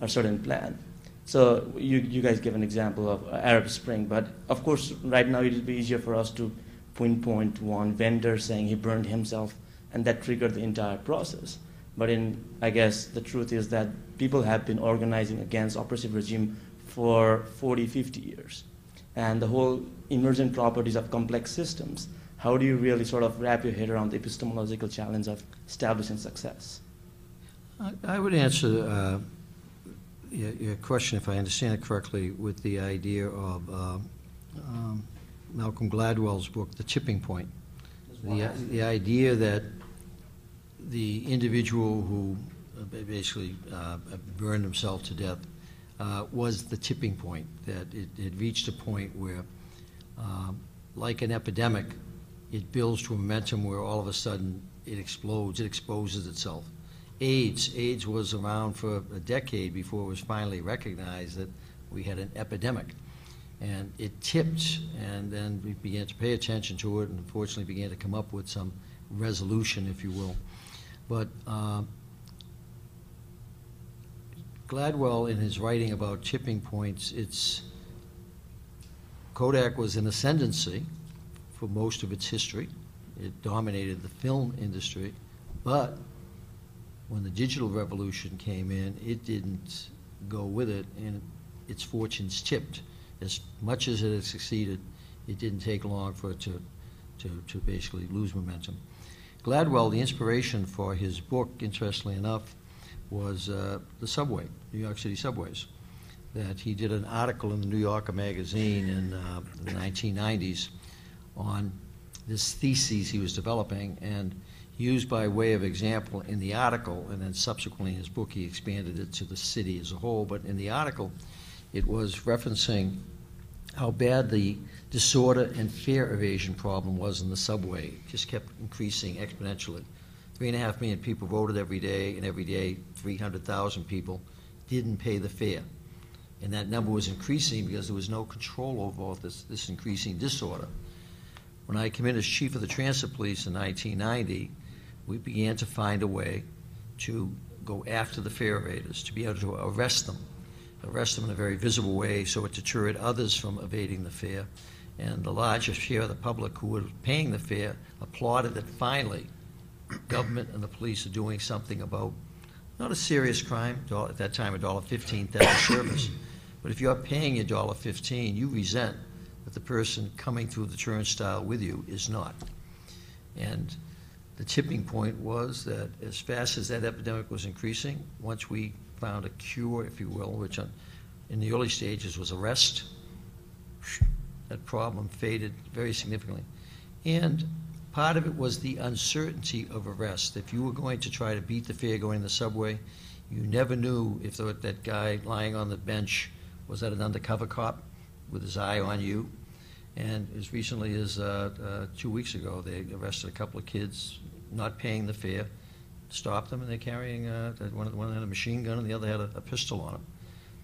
or certain plan. So you, you guys give an example of uh, Arab Spring, but of course, right now it will be easier for us to pinpoint one vendor saying he burned himself, and that triggered the entire process. But in, I guess the truth is that people have been organizing against oppressive regime for 40, 50 years. And the whole emergent properties of complex systems, how do you really sort of wrap your head around the epistemological challenge of establishing success? I- I would answer uh, your your question, if I understand it correctly, with the idea of uh, um, Malcolm Gladwell's book, The Tipping Point. The the idea that the individual who uh, basically uh, burned himself to death uh, was the tipping point, that it had reached a point where, um, like an epidemic, it builds to a momentum where all of a sudden it explodes, it exposes itself. AIDS, AIDS was around for a decade before it was finally recognized that we had an epidemic. And it tipped, and then we began to pay attention to it, and unfortunately began to come up with some resolution, if you will. But uh, Gladwell, in his writing about tipping points, it's, Kodak was in ascendancy for most of its history. It dominated the film industry, but when the digital revolution came in, it didn't go with it, and its fortunes tipped. As much as it had succeeded, it didn't take long for it to, to, to basically lose momentum. Gladwell, the inspiration for his book, interestingly enough, was uh, the subway, New York City subways. That he did an article in the New Yorker magazine in uh, the 1990s on this thesis he was developing, and used by way of example in the article, and then subsequently in his book he expanded it to the city as a whole. But in the article, it was referencing how bad the disorder and fare evasion problem was in the subway. It just kept increasing exponentially. Three and a half million people voted every day, and every day 300,000 people didn't pay the fare. And that number was increasing because there was no control over all this, this increasing disorder. When I came in as chief of the transit police in 1990, we began to find a way to go after the fare evaders, to be able to arrest them, arrest them in a very visible way so it deterred others from evading the fare. And the largest share of the public who were paying the fare applauded that finally government and the police are doing something about not a serious crime, at that time a dollar fifteen thousand service, but if you're paying a dollar fifteen, you resent that the person coming through the turnstile with you is not. And the tipping point was that as fast as that epidemic was increasing, once we found a cure, if you will, which in the early stages was arrest, that problem faded very significantly. And part of it was the uncertainty of arrest. If you were going to try to beat the fare going in the subway, you never knew if that guy lying on the bench was that an undercover cop with his eye on you. And as recently as uh, uh, two weeks ago, they arrested a couple of kids not paying the fare, stopped them, and they're carrying, uh, one of one had a machine gun and the other had a a pistol on him.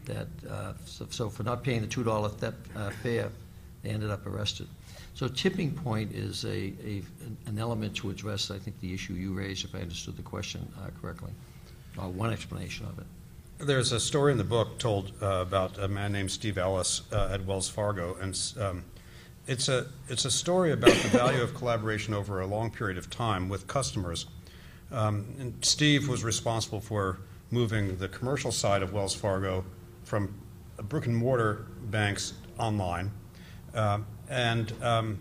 That, uh, so- so for not paying the $2 theft uh, fare, they ended up arrested. So tipping point is a, a, an element to address, I think, the issue you raised, if I understood the question uh, correctly, or one explanation of it. There's a story in the book told uh, about a man named Steve Ellis uh, at Wells Fargo, and um, it's a it's a story about the value of collaboration over a long period of time with customers. Um, and Steve was responsible for moving the commercial side of Wells Fargo from brick and mortar banks online, Um and um,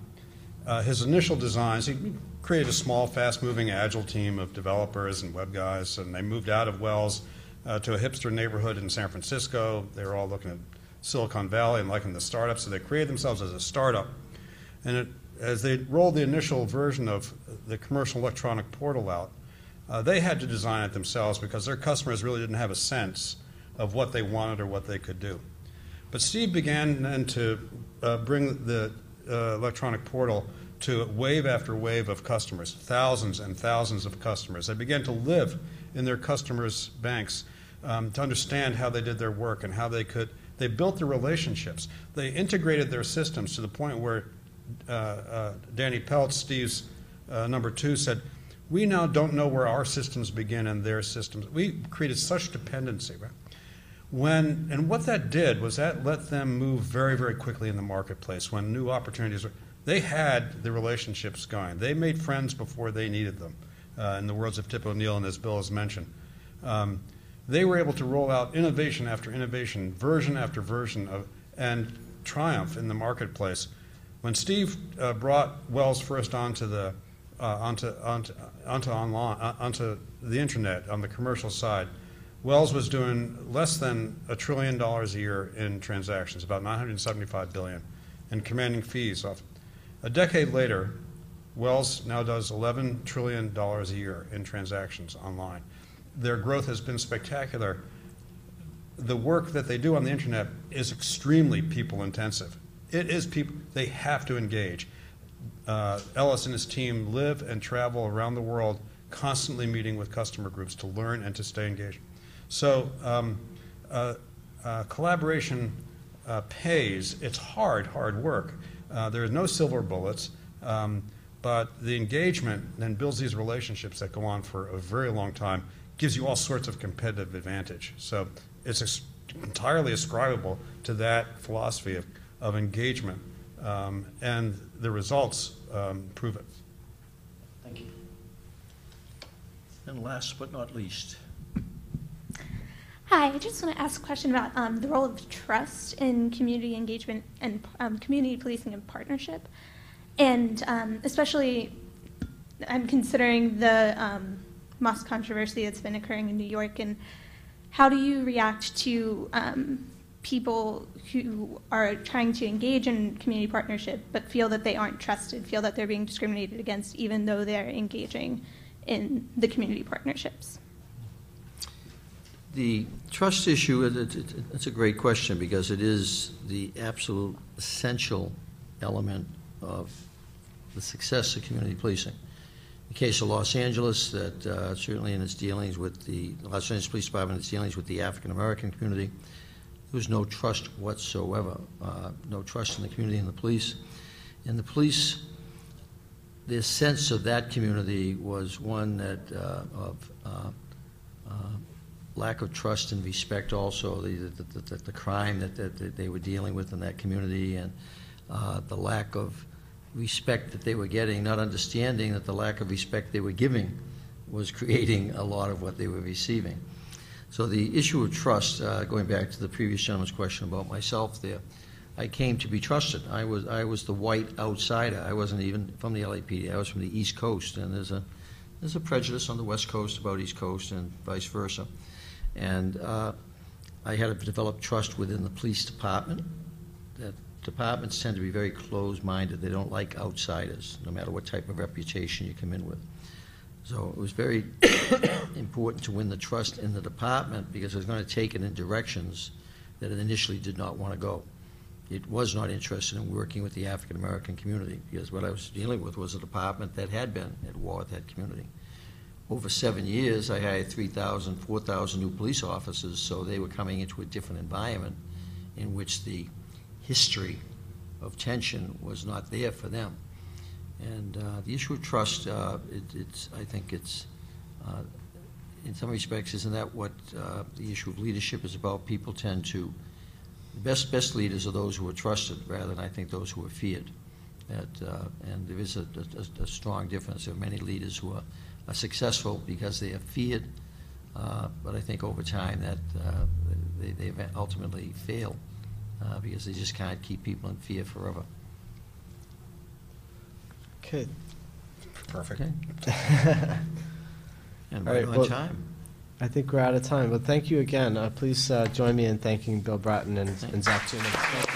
uh, his initial designs he created a small, fast-moving, agile team of developers and web guys, and they moved out of Wells uh, to a hipster neighborhood in San Francisco. They were all looking at Silicon Valley and liking the startups, so they created themselves as a startup. And it, as they rolled the initial version of the commercial electronic portal out, uh, they had to design it themselves because their customers really didn't have a sense of what they wanted or what they could do. But Steve began then to uh, bring the uh, electronic portal to wave after wave of customers, thousands and thousands of customers. They began to live in their customers' banks um, to understand how they did their work and how they could. They built the relationships. They integrated their systems to the point where uh, uh, Danny Peltz, Steve's uh, number two, said, "We now don't know where our systems begin and their systems. We created such dependency, right?" When, and what that did was that let them move very, very quickly in the marketplace when new opportunities were. They had the relationships going. They made friends before they needed them. Uh, in the words of Tip O'Neill, and as Bill has mentioned, um, they were able to roll out innovation after innovation, version after version of, and triumph in the marketplace. When Steve uh, brought Wells first onto the uh, onto onto onto online uh, onto the internet on the commercial side, Wells was doing less than a trillion dollars a year in transactions, about 975 billion, and commanding fees off. A decade later, Wells now does 11 trillion dollars a year in transactions online. Their growth has been spectacular. The work that they do on the internet is extremely people intensive. It is people, they have to engage. Uh, Ellis and his team live and travel around the world, constantly meeting with customer groups to learn and to stay engaged. So um, uh, uh, collaboration uh, pays. It's hard, hard work. Uh, there are no silver bullets, um, but the engagement then builds these relationships that go on for a very long time, gives you all sorts of competitive advantage. So it's entirely ascribable to that philosophy of, of engagement, um, and the results um, prove it. Thank you. And last but not least, Hi, I just want to ask a question about um, the role of trust in community engagement and um, community policing and partnership. And um, especially, I'm considering the um, mosque controversy that's been occurring in New York. And how do you react to um, people who are trying to engage in community partnership but feel that they aren't trusted, feel that they're being discriminated against, even though they're engaging in the community partnerships? The trust issue, it's a great question because it is the absolute essential element of the success of community policing. The case of Los Angeles, that uh, certainly in its dealings with the Los Angeles Police Department, its dealings with the African-American community, there was no trust whatsoever, uh, no trust in the community and the police. And the police, their sense of that community was one that, uh, of uh, uh, lack of trust and respect also, the, the, the, the crime that, that, they were dealing with in that community, and uh, the lack of respect that they were getting, not understanding that the lack of respect they were giving was creating a lot of what they were receiving. So the issue of trust, uh, going back to the previous gentleman's question about myself there, I came to be trusted. I was, I was the white outsider. I wasn't even from the LAPD. I was from the East Coast, and there's a, there's a prejudice on the West Coast about East Coast and vice versa. And uh, I had to develop trust within the police department. That departments tend to be very closed-minded. They don't like outsiders, no matter what type of reputation you come in with. So it was very important to win the trust in the department because it was going to take it in directions that it initially did not want to go. It was not interested in working with the African-American community because what I was dealing with was a department that had been at war with that community. Over seven years, I hired 3,000, 4,000 new police officers, so they were coming into a different environment in which the history of tension was not there for them. And uh, the issue of trust, uh, it, it's, I think it's, uh, in some respects, isn't that what uh, the issue of leadership is about? People tend to, the best, best leaders are those who are trusted rather than, I think, those who are feared. Uh, and there is a, a, a strong difference. There are many leaders who are, are successful because they are feared, uh, but I think over time that they, they ultimately fail because they just can't keep people in fear forever. Okay. Perfect. Okay. <laughs> And All right right, on well- time. I think we're out of time, but thank you again. Uh, Please uh, join me in thanking Bill Bratton and and Zach Tumin.